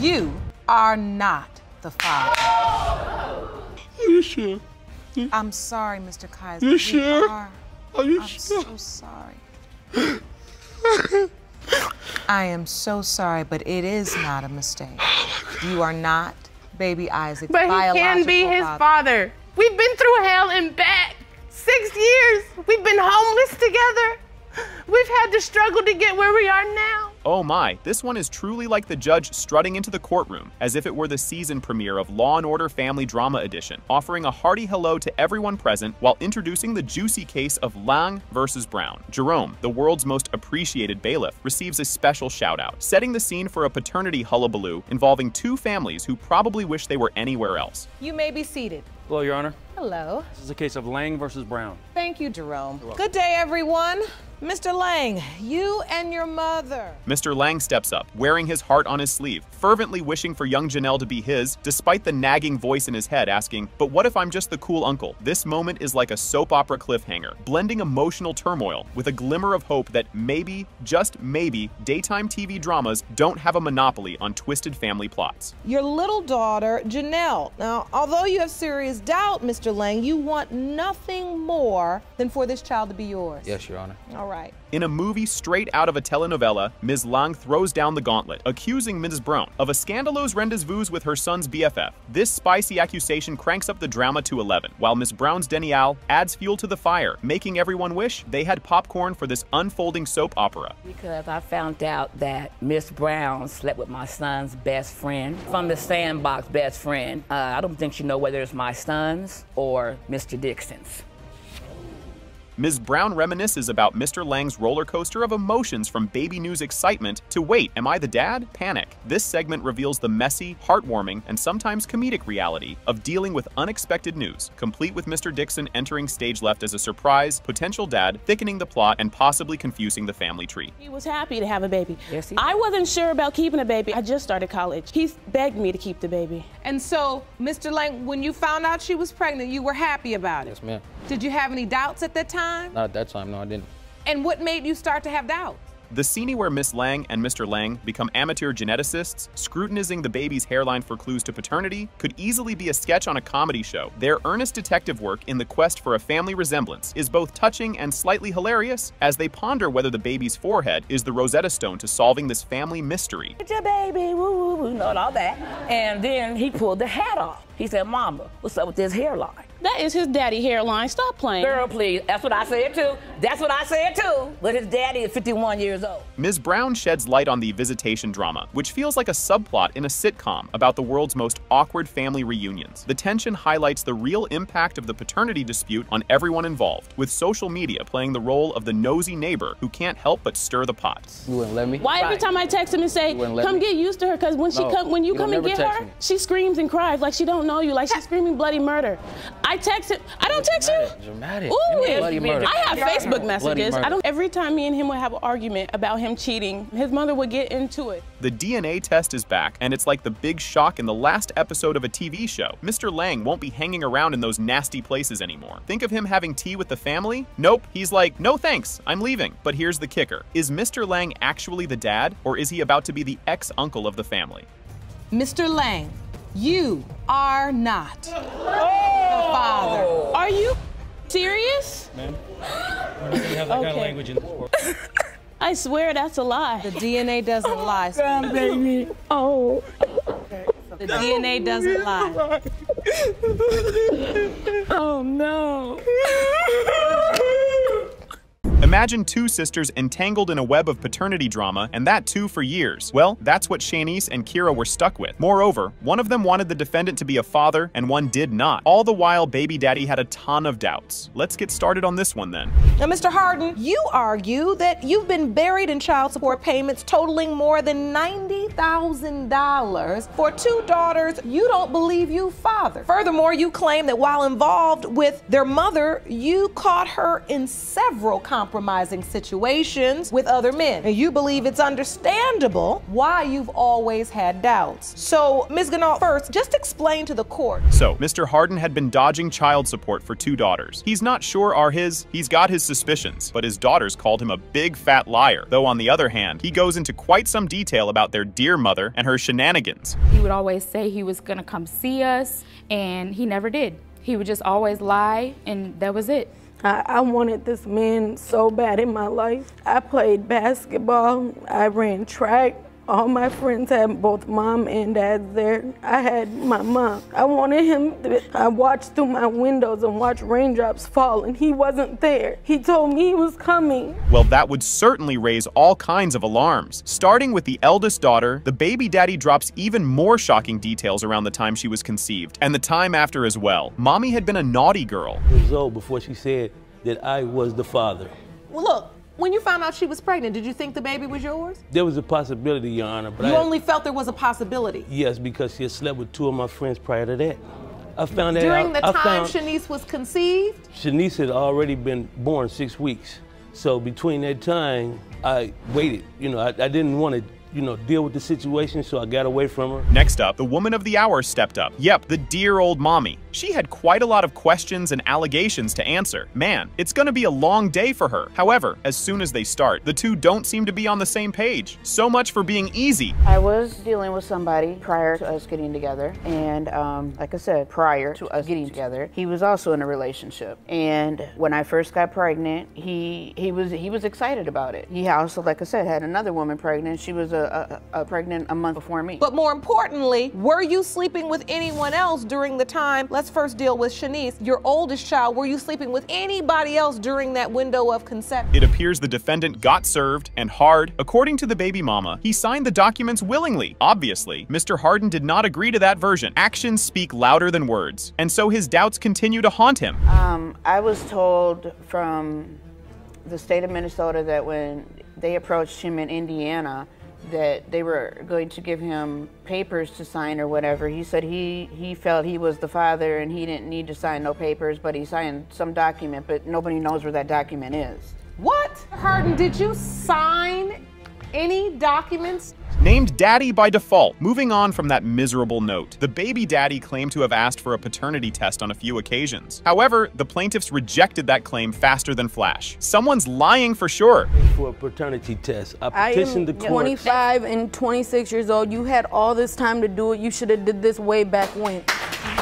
You are not the father. Are you sure? I'm sorry, Mr. Kaiser. You sure? Are. Are you I'm sure? so sorry. I am so sorry, but it is not a mistake. You are not baby Isaac's But he can be his father. father. We've been through hell and back. Six years. We've been homeless together. We've had to struggle to get where we are now. Oh my, this one is truly like the judge strutting into the courtroom as if it were the season premiere of Law and Order Family Drama Edition, offering a hearty hello to everyone present while introducing the juicy case of Lang versus Brown. Jerome, the world's most appreciated bailiff, receives a special shout out, setting the scene for a paternity hullabaloo involving two families who probably wish they were anywhere else. You may be seated. Hello, Your Honor. Hello. This is a case of Lang versus Brown. Thank you, Jerome. Good day, everyone. Mr. Lang, you and your mother. Mr. Lang steps up, wearing his heart on his sleeve, fervently wishing for young Janelle to be his, despite the nagging voice in his head asking, But what if I'm just the cool uncle? This moment is like a soap opera cliffhanger, blending emotional turmoil with a glimmer of hope that maybe, just maybe, daytime TV dramas don't have a monopoly on twisted family plots. Your little daughter, Janelle. Now, although you have serious doubt, Mr. Lang, you want nothing more than for this child to be yours. Yes, Your Honor. All right. In a movie straight out of a telenovela, Ms. Lang throws down the gauntlet, accusing Ms. Brown of a scandalous rendezvous with her son's BFF. This spicy accusation cranks up the drama to 11, while Ms. Brown's denial adds fuel to the fire, making everyone wish they had popcorn for this unfolding soap opera. Because I found out that Ms. Brown slept with my son's best friend from the sandbox best friend. Uh, I don't think she know whether it's my son's or Mr. Dixon's. Ms. Brown reminisces about Mr. Lang's roller coaster of emotions from baby news excitement to wait, am I the dad? Panic. This segment reveals the messy, heartwarming, and sometimes comedic reality of dealing with unexpected news, complete with Mr. Dixon entering stage left as a surprise, potential dad, thickening the plot, and possibly confusing the family tree. He was happy to have a baby. Yes, he I wasn't sure about keeping a baby. I just started college. He begged me to keep the baby. And so, Mr. Lang, when you found out she was pregnant, you were happy about it. Yes, ma'am. Did you have any doubts at that time? Not at that time, no, I didn't. And what made you start to have doubts? The scene where Miss Lang and Mr. Lang become amateur geneticists, scrutinizing the baby's hairline for clues to paternity, could easily be a sketch on a comedy show. Their earnest detective work in the quest for a family resemblance is both touching and slightly hilarious as they ponder whether the baby's forehead is the Rosetta Stone to solving this family mystery. It's your baby, woo woo woo, not all that. And then he pulled the hat off. He said, Mama, what's up with this hairline? That is his daddy hairline. Stop playing. Girl, please. That's what I said too. That's what I said too. But his daddy is 51 years old. Ms. Brown sheds light on the visitation drama, which feels like a subplot in a sitcom about the world's most awkward family reunions. The tension highlights the real impact of the paternity dispute on everyone involved, with social media playing the role of the nosy neighbor who can't help but stir the pot. You wouldn't let me? Why every time I text him and say, You wouldn't let "Come me? get used to her," because when she No, come, when you, you come and get her, me. she screams and cries like she don't know you, like she's screaming bloody murder. I text him. I don't text you. Dramatic. Ooh, Bloody murder. I have Facebook messages. I don't. Every time me and him would have an argument about him cheating, his mother would get into it. The DNA test is back, and it's like the big shock in the last episode of a TV show. Mr. Lang won't be hanging around in those nasty places anymore. Think of him having tea with the family? Nope, he's like, no thanks, I'm leaving. But here's the kicker Is Mr. Lang actually the dad, or is he about to be the ex uncle of the family? Mr. Lang, you are not the father. Oh. Are you serious? Ma'am, we're not gonna have that kind of language in this court. I swear that's a lie. The DNA doesn't oh, lie. God, baby. Oh. The DNA doesn't lie. Oh no. Imagine two sisters entangled in a web of paternity drama, and that too for years. Well, that's what Shanice and Kira were stuck with. Moreover, one of them wanted the defendant to be a father, and one did not. All the while, baby daddy had a ton of doubts. Let's get started on this one then. Now, Mr. Harden, you argue that you've been buried in child support payments totaling more than $90,000 for two daughters you don't believe you father. Furthermore, you claim that while involved with their mother, you caught her in several compromising situations with other men. And you believe it's understandable why you've always had doubts. So, Ms. Ganal, first, just explain to the court. So, Mr. Harden had been dodging child support for two daughters. He's not sure are his, he's got his suspicions, but his daughters called him a big fat liar. Though, on the other hand, he goes into quite some detail about their dear mother and her shenanigans. He would always say he was gonna come see us, and he never did. He would just always lie, and that was it. I, I wanted this man so bad in my life. I played basketball, I ran track. All my friends had both mom and dad there. I had my mom. I wanted him to, I watched through my windows and watched raindrops fall, and he wasn't there. He told me he was coming. Well, that would certainly raise all kinds of alarms. Starting with the eldest daughter, the baby daddy drops even more shocking details around the time she was conceived, and the time after as well. Mommy had been a naughty girl. years old before she said that I was the father. Well, look, when you found out she was pregnant, did you think the baby was yours? There was a possibility, Your Honor, but you I, only felt there was a possibility. yes, because she had slept with two of my friends prior to that. I found that During out. the I time Shanice was conceived, Shanice had already been born six weeks. So between that time, I waited. You know, I, I didn't want to, you know, deal with the situation, so I got away from her. Next up, the woman of the hour stepped up. Yep, the dear old mommy. She had quite a lot of questions and allegations to answer. Man, it's gonna be a long day for her. However, as soon as they start, the two don't seem to be on the same page. So much for being easy. I was dealing with somebody prior to us getting together, and um, like I said, prior to us getting together, he was also in a relationship. And when I first got pregnant, he he was he was excited about it. He also, like I said, had another woman pregnant. She was a, a, a pregnant a month before me. but more importantly, were you sleeping with anyone else during the time? Let's first deal with Shanice, your oldest child. Were you sleeping with anybody else during that window of conception? It appears the defendant got served, and hard. According to the baby mama, he signed the documents willingly. Obviously, Mr. Harden did not agree to that version. Actions speak louder than words, and so his doubts continue to haunt him. Um, I was told from the state of Minnesota that when they approached him in Indiana, that they were going to give him papers to sign or whatever. He said he, he felt he was the father and he didn't need to sign no papers, but he signed some document, but nobody knows where that document is. What? Harden, did you sign any documents? Named Daddy by default. Moving on from that miserable note, the baby daddy claimed to have asked for a paternity test on a few occasions. However, the plaintiffs rejected that claim faster than Flash. Someone's lying for sure. For a paternity test, I I petitioned am the court. 25 and 26 years old. You had all this time to do it. You should have did this way back when.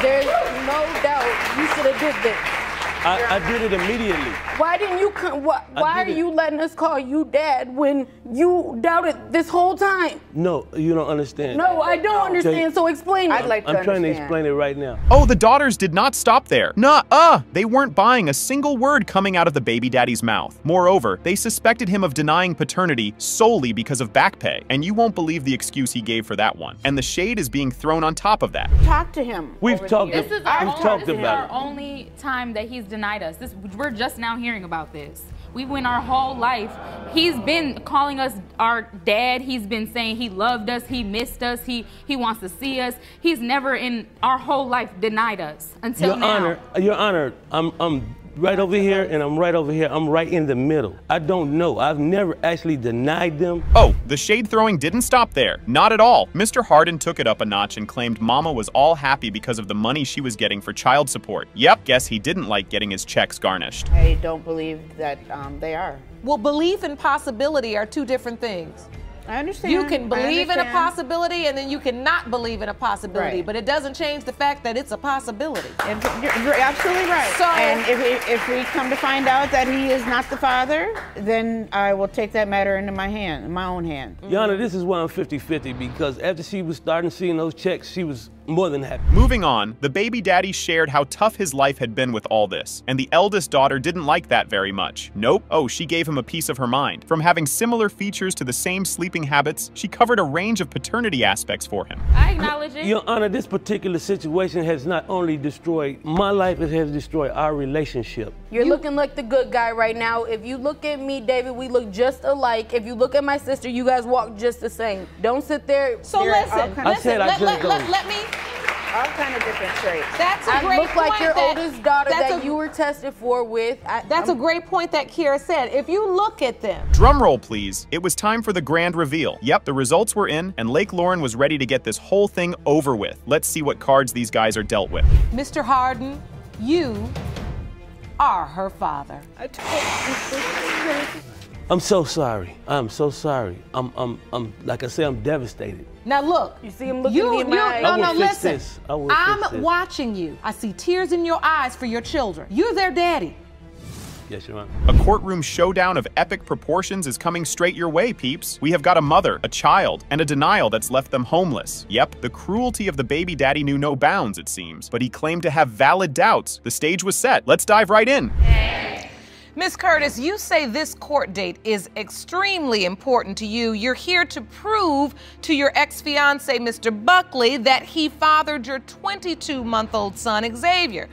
There's no doubt you should have did this. I, I did it immediately. Why didn't you come? Why, why are it. you letting us call you dad when you doubted this whole time? No, you don't understand. No, I don't understand. So explain it. I'd like to I'm trying to explain it right now. Oh, the daughters did not stop there. Nuh-uh! They weren't buying a single word coming out of the baby daddy's mouth. Moreover, they suspected him of denying paternity solely because of back pay, and you won't believe the excuse he gave for that one. And the shade is being thrown on top of that. Talk to him. We've talked This is our, we've only, talked this is our only time that he's denied us. This we're just now hearing about this. We went our whole life. He's been calling us our dad. He's been saying he loved us, he missed us, he he wants to see us. He's never in our whole life denied us until Your now. Honor, Your Honor, I'm, I'm right over here and I'm right over here. I'm right in the middle. I don't know. I've never actually denied them. Oh, the shade throwing didn't stop there. Not at all. Mr. Harden took it up a notch and claimed Mama was all happy because of the money she was getting for child support. Yep, guess he didn't like getting his checks garnished. I don't believe that um, they are. Well, belief and possibility are two different things. I understand. You can believe in a possibility and then you cannot believe in a possibility, Right. but it doesn't change the fact that it's a possibility. And you're, you're absolutely right. So- and if we, if we come to find out that he is not the father, then I will take that matter into my hand, in my own hand. Your Honor, this is why I'm 50-50 because after she was starting seeing those checks, she was more than happy. Moving on, the baby daddy shared how tough his life had been with all this, and the eldest daughter didn't like that very much. Nope. Oh, she gave him a piece of her mind. From having similar features to the same sleeping habits, she covered a range of paternity aspects for him. I acknowledge it. Your Honor, this particular situation has not only destroyed my life, it has destroyed our relationship. You're looking like the good guy right now. If you look at me, David, we look just alike. If you look at my sister, you guys walk just the same. Don't sit there. So there are all listen, I said I let, let, let, don't. let me. All kind of different traits. That's a I great look like your that- oldest daughter that's that a- you were tested for with. I, That's a um, great point that Kira said. If you look at them, Drum roll, please. It was time for the grand reveal. Yep, the results were in, and Lake Lauren was ready to get this whole thing over with. Let's see what cards these guys are dealt with. Mr. Harden, you are her father. I'm so sorry. I'm so sorry. I'm, I'm, I'm, like I say, I'm devastated. Now look, You see him looking you, me in my eyes. no, no, listen. this. I will I'm fix this. watching you. I see tears in your eyes for your children. You're their daddy. Yes, Your Honor. A courtroom showdown of epic proportions is coming straight your way, peeps. We have got a mother, a child, and a denial that's left them homeless. Yep, the cruelty of the baby daddy knew no bounds, it seems, but he claimed to have valid doubts. The stage was set. Let's dive right in. Miss Curtis, you say this court date is extremely important to you. You're here to prove to your ex fiance, Mr. Buckley, that he fathered your 22 month old son, Xavier,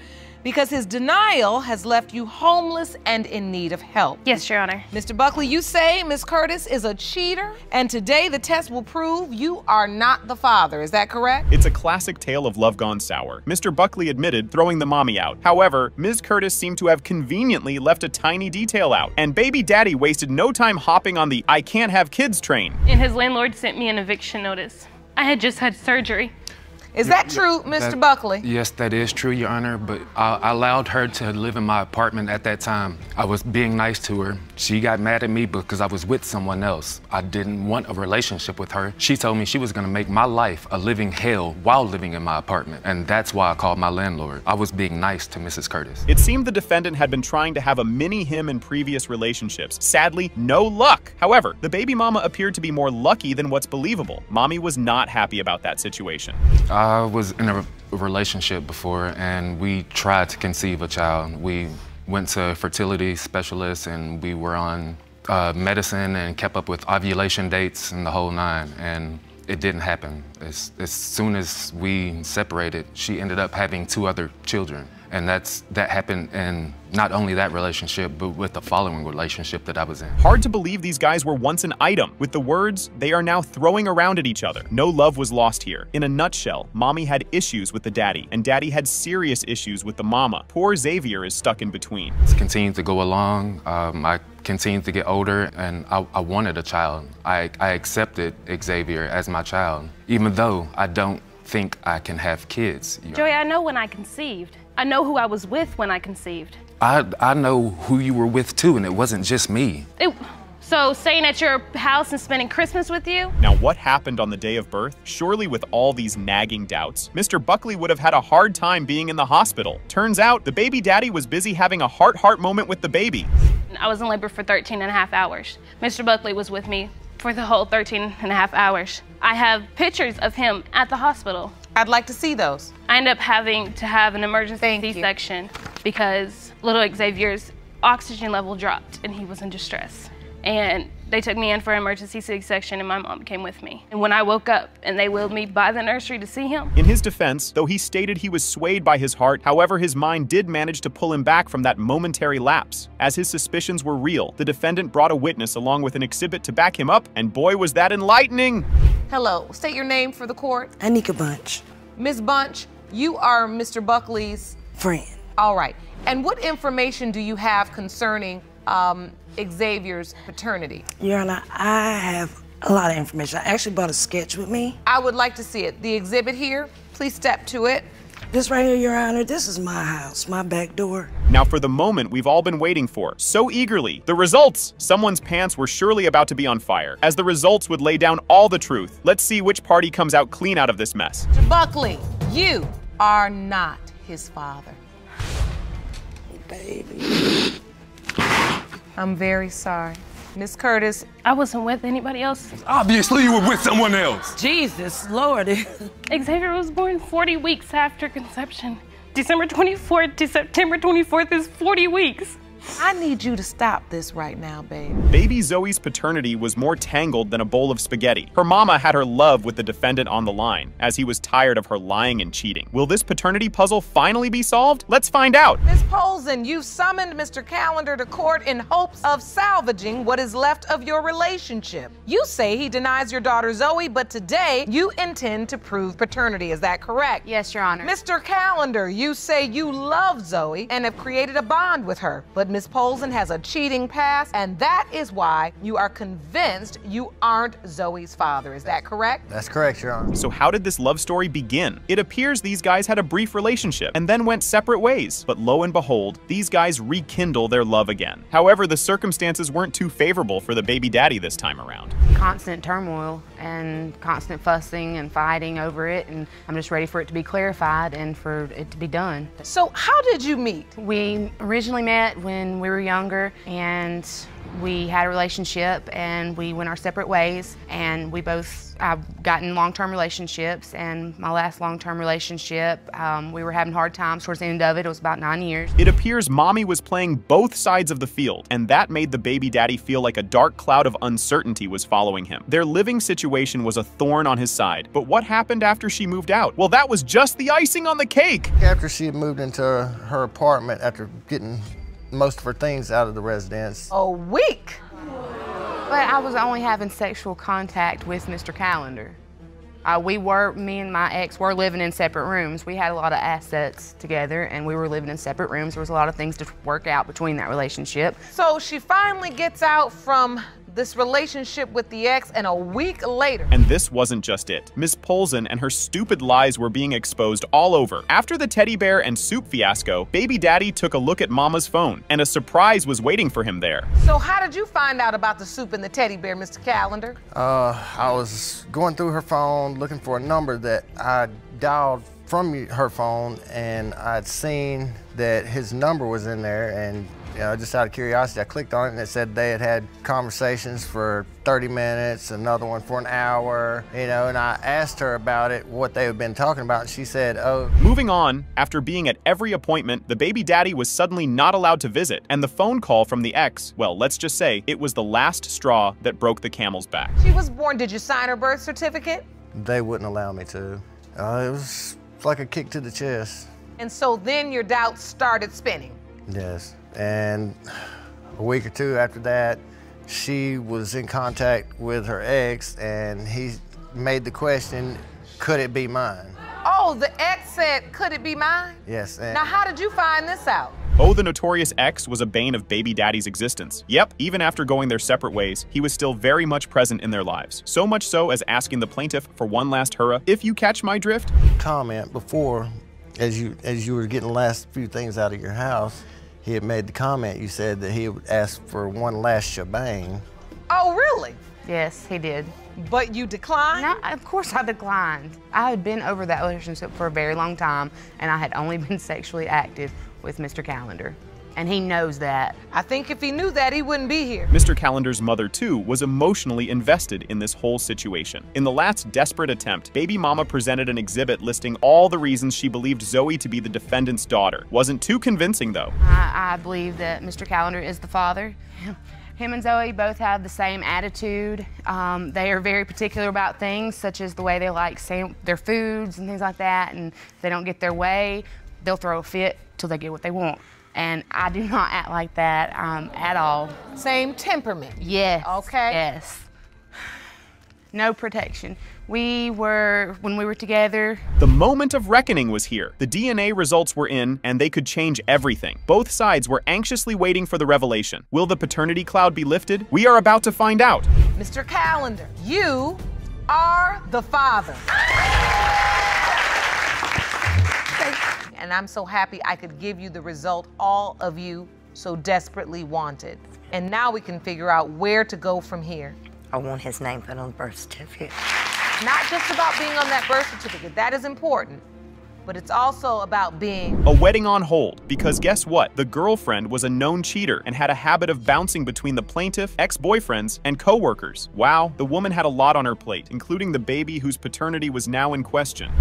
because his denial has left you homeless and in need of help. Yes, Your Honor. Mr. Buckley, you say Miss Curtis is a cheater, and today the test will prove you are not the father. Is that correct? It's a classic tale of love gone sour. Mr. Buckley admitted throwing the mommy out. However, Ms. Curtis seemed to have conveniently left a tiny detail out, and baby daddy wasted no time hopping on the I can't have kids train. And his landlord sent me an eviction notice. I had just had surgery. Is that true, Mr. That- Buckley? Yes, that is true, Your Honor, but I, I allowed her to live in my apartment at that time. I was being nice to her. She got mad at me because I was with someone else. I didn't want a relationship with her. She told me she was gonna make my life a living hell while living in my apartment, and that's why I called my landlord. I was being nice to Mrs. Curtis. It seemed the defendant had been trying to have a mini him in previous relationships. Sadly, no luck. However, the baby mama appeared to be more lucky than what's believable. Mommy was not happy about that situation. I was in a relationship before and we tried to conceive a child. We went to fertility specialists and we were on uh, medicine and kept up with ovulation dates and the whole nine. And it didn't happen. As, as soon as we separated, she ended up having two other children. And that's, that happened in not only that relationship, but with the following relationship that I was in. Hard to believe these guys were once an item. With the words, they are now throwing around at each other. No love was lost here. In a nutshell, mommy had issues with the daddy, and daddy had serious issues with the mama. Poor Xavier is stuck in between. It's continued to go along. Um, I continued to get older, and I, I wanted a child. I, I accepted Xavier as my child, even though I don't think I can have kids. Joey, I know when I conceived. I know who I was with when I conceived. I, I know who you were with too, and it wasn't just me. It, so staying at your house and spending Christmas with you? Now, what happened on the day of birth? Surely, with all these nagging doubts, Mr. Buckley would have had a hard time being in the hospital. Turns out, the baby daddy was busy having a heart heart moment with the baby. I was in labor for 13 and a half hours. Mr. Buckley was with me for the whole 13 and a half hours. I have pictures of him at the hospital. I'd like to see those. I end up having to have an emergency C-section because little Xavier's oxygen level dropped and he was in distress. And they took me in for an emergency C-section and my mom came with me. And when I woke up and they wheeled me by the nursery to see him, In his defense, though he stated he was swayed by his heart, however, his mind did manage to pull him back from that momentary lapse. As his suspicions were real, the defendant brought a witness along with an exhibit to back him up, and boy, was that enlightening! Hello, state your name for the court. Anika Bunch. Ms. Bunch, you are Mr. Buckley's friend. All right. And what information do you have concerning um, Xavier's paternity? Your Honor, I have a lot of information. I actually brought a sketch with me. I would like to see it. The exhibit here, please step to it. This right here, Your Honor, this is my house, my back door. Now, for the moment we've all been waiting for, so eagerly. The results! Someone's pants were surely about to be on fire, as the results would lay down all the truth. Let's see which party comes out clean out of this mess. Mr. Buckley, you are not his father. Baby. I'm very sorry. Miss Curtis. I wasn't with anybody else. Obviously, you were with someone else. Jesus, Lord. Xavier was born 40 weeks after conception. December 24th to September 24th is 40 weeks. I need you to stop this right now, babe. Baby Zoe's paternity was more tangled than a bowl of spaghetti. Her mama had her love with the defendant on the line, as he was tired of her lying and cheating. Will this paternity puzzle finally be solved? Let's find out. Miss Polson, you've summoned Mr. Callender to court in hopes of salvaging what is left of your relationship. You say he denies your daughter Zoe, but today you intend to prove paternity. Is that correct? Yes, Your Honor. Mr. Callender, you say you love Zoe and have created a bond with her, but Miss Polson has a cheating past, and that is why you are convinced you aren't Zoe's father. Is that correct? That's correct, Your Honor. So how did this love story begin? It appears these guys had a brief relationship and then went separate ways. But lo and behold, these guys rekindle their love again. However, the circumstances weren't too favorable for the baby daddy this time around. Constant turmoil and constant fussing and fighting over it, and I'm just ready for it to be clarified and for it to be done. So, how did you meet? We originally met when we were younger, and we had a relationship, and we went our separate ways, and we both I've gotten long-term relationships, and my last long-term relationship, um, we were having hard times towards the end of it. It was about nine years. It appears mommy was playing both sides of the field, and that made the baby daddy feel like a dark cloud of uncertainty was following him. Their living situation was a thorn on his side. But what happened after she moved out? Well, that was just the icing on the cake. After she had moved into her apartment, after getting most of her things out of the residence. A week? But I was only having sexual contact with Mr. Callender. Uh, we were, me and my ex were living in separate rooms. We had a lot of assets together and we were living in separate rooms. There was a lot of things to work out between that relationship. So she finally gets out from this relationship with the ex, and a week later. And this wasn't just it. Miss Polson and her stupid lies were being exposed all over. After the teddy bear and soup fiasco, baby daddy took a look at mama's phone, and a surprise was waiting for him there. So, how did you find out about the soup and the teddy bear, Mr. Callender? Uh, I was going through her phone looking for a number that I dialed from her phone, and I'd seen that his number was in there, and you know, just out of curiosity, I clicked on it and it said they had had conversations for 30 minutes, another one for an hour, you know, and I asked her about it, what they had been talking about, and she said, oh. Moving on, after being at every appointment, the baby daddy was suddenly not allowed to visit, and the phone call from the ex, well, let's just say, it was the last straw that broke the camel's back. She was born, did you sign her birth certificate? They wouldn't allow me to. Uh, it was like a kick to the chest. And so then your doubts started spinning. Yes. And a week or two after that, she was in contact with her ex, and he made the question, could it be mine? Oh, the ex said, could it be mine? Yes. now, how did you find this out? Oh, the notorious ex was a bane of baby daddy's existence. Yep, even after going their separate ways, he was still very much present in their lives. So much so as asking the plaintiff for one last hurrah, if you catch my drift. Comment before, as you as you were getting the last few things out of your house, he had made the comment, you said that he would ask for one last shebang. Oh, really? Yes, he did. But you declined? No, of course I declined. I had been over that relationship for a very long time, and I had only been sexually active with Mr. Callender and he knows that. I think if he knew that, he wouldn't be here. Mr. Callender's mother, too, was emotionally invested in this whole situation. In the last desperate attempt, baby mama presented an exhibit listing all the reasons she believed Zoe to be the defendant's daughter. Wasn't too convincing, though. I, I believe that Mr. Callender is the father. Him and Zoe both have the same attitude. Um, they are very particular about things, such as the way they like their foods and things like that. And if they don't get their way, they'll throw a fit till they get what they want and I do not act like that um, at all. Same temperament? Yes. Okay. Yes. No protection. We were, when we were together. The moment of reckoning was here. The DNA results were in, and they could change everything. Both sides were anxiously waiting for the revelation. Will the paternity cloud be lifted? We are about to find out. Mr. Callender, you are the father. and I'm so happy I could give you the result all of you so desperately wanted. And now we can figure out where to go from here. I want his name put on the birth certificate. Not just about being on that birth certificate, that is important. but it's also about being A wedding on hold because guess what? The girlfriend was a known cheater and had a habit of bouncing between the plaintiff, ex-boyfriends, and co-workers. Wow, the woman had a lot on her plate, including the baby whose paternity was now in question.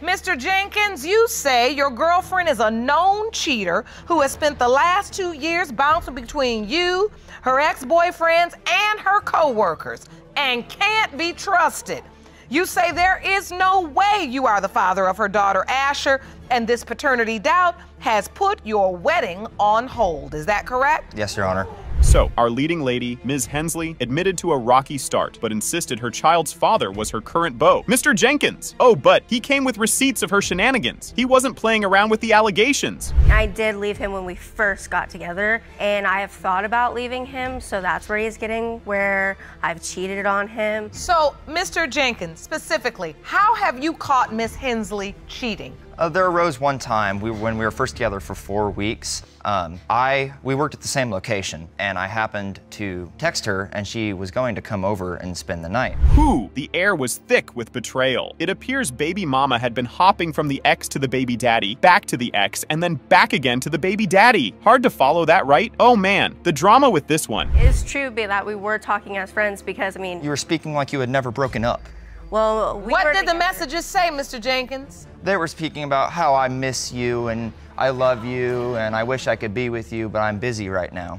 Mr. Jenkins, you say your girlfriend is a known cheater who has spent the last two years bouncing between you, her ex boyfriends, and her co workers and can't be trusted. You say there is no way you are the father of her daughter, Asher, and this paternity doubt has put your wedding on hold. Is that correct? Yes, Your Honor. So, our leading lady, Ms. Hensley, admitted to a rocky start, but insisted her child's father was her current beau, Mr. Jenkins. Oh, but he came with receipts of her shenanigans. He wasn't playing around with the allegations. I did leave him when we first got together, and I have thought about leaving him, so that's where he's getting, where I've cheated on him. So, Mr. Jenkins, specifically, how have you caught Miss Hensley cheating? Uh, there arose one time we, when we were first together for four weeks. Um, I we worked at the same location, and I happened to text her, and she was going to come over and spend the night. Who? The air was thick with betrayal. It appears baby mama had been hopping from the ex to the baby daddy, back to the ex, and then back again to the baby daddy. Hard to follow that, right? Oh man, the drama with this one. It's true be that we were talking as friends because, I mean, You were speaking like you had never broken up. Well, we what were did the messages say, Mr. Jenkins? They were speaking about how I miss you and I love you and I wish I could be with you, but I'm busy right now.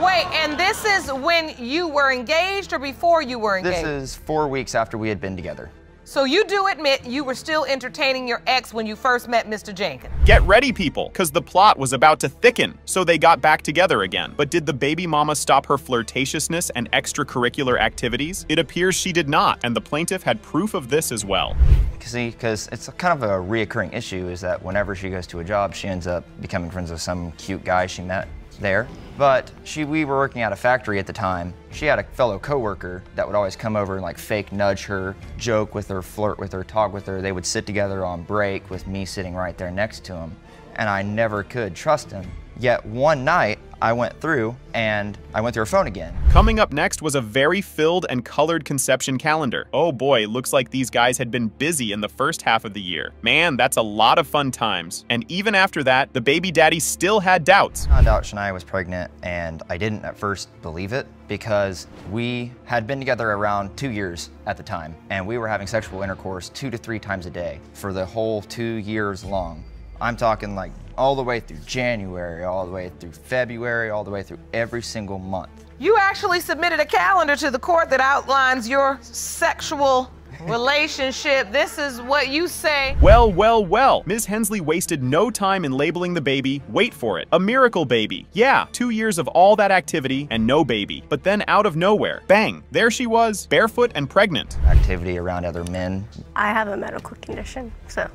Wait, and this is when you were engaged or before you were engaged? This is four weeks after we had been together. So you do admit you were still entertaining your ex when you first met Mr. Jenkins. Get ready, people, because the plot was about to thicken, so they got back together again. But did the baby mama stop her flirtatiousness and extracurricular activities? It appears she did not, and the plaintiff had proof of this as well. See, because it's a kind of a reoccurring issue is that whenever she goes to a job, she ends up becoming friends with some cute guy she met there. But she, we were working at a factory at the time. She had a fellow coworker that would always come over and like fake nudge her, joke with her, flirt with her, talk with her. They would sit together on break with me sitting right there next to him. And I never could trust him. Yet one night, I went through and I went through her phone again. Coming up next was a very filled and colored conception calendar. Oh boy, looks like these guys had been busy in the first half of the year. Man, that's a lot of fun times. And even after that, the baby daddy still had doubts. I found out Shania was pregnant and I didn't at first believe it because we had been together around two years at the time and we were having sexual intercourse two to three times a day for the whole two years long. I'm talking like all the way through January, all the way through February, all the way through every single month. You actually submitted a calendar to the court that outlines your sexual relationship. This is what you say. Well, well, well. Ms. Hensley wasted no time in labeling the baby, wait for it, a miracle baby. Yeah, two years of all that activity and no baby. But then out of nowhere, bang, there she was, barefoot and pregnant. Activity around other men. I have a medical condition, so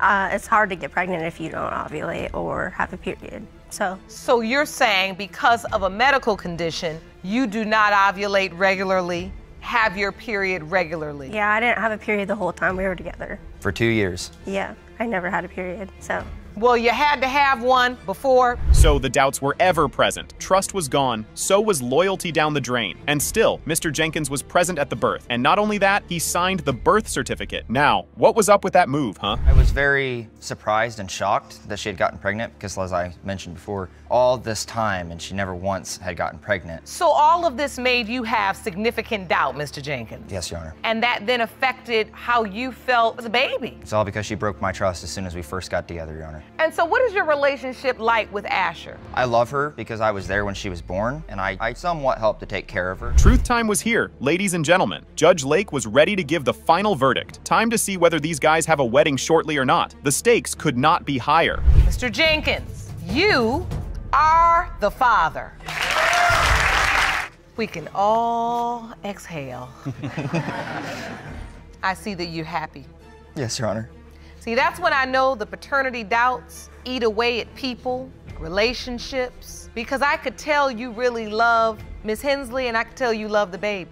uh, it's hard to get pregnant if you don't ovulate or have a period. So, So you're saying because of a medical condition, you do not ovulate regularly, have your period regularly. yeah, I didn't have a period the whole time we were together. For two years. Yeah, I never had a period, so. Well, you had to have one before. So the doubts were ever present. Trust was gone, so was loyalty down the drain. And still, Mr. Jenkins was present at the birth. And not only that, he signed the birth certificate. Now, what was up with that move, huh? I was very surprised and shocked that she had gotten pregnant because, as I mentioned before, all this time and she never once had gotten pregnant. So all of this made you have significant doubt, Mr. Jenkins. Yes, Your Honor. And that then affected how you felt as a baby. It's all because she broke my trust as soon as we first got together, Your Honor. And so what is your relationship like with Asher? I love her because I was there when she was born, and I, I somewhat helped to take care of her. Truth time was here, ladies and gentlemen. Judge Lake was ready to give the final verdict. Time to see whether these guys have a wedding shortly or not. The stakes could not be higher. Mr. Jenkins, you are the father. We can all exhale. I see that you're happy. Yes, Your Honor. See, that's when I know the paternity doubts eat away at people, relationships, because I could tell you really love Miss Hensley and I could tell you love the baby.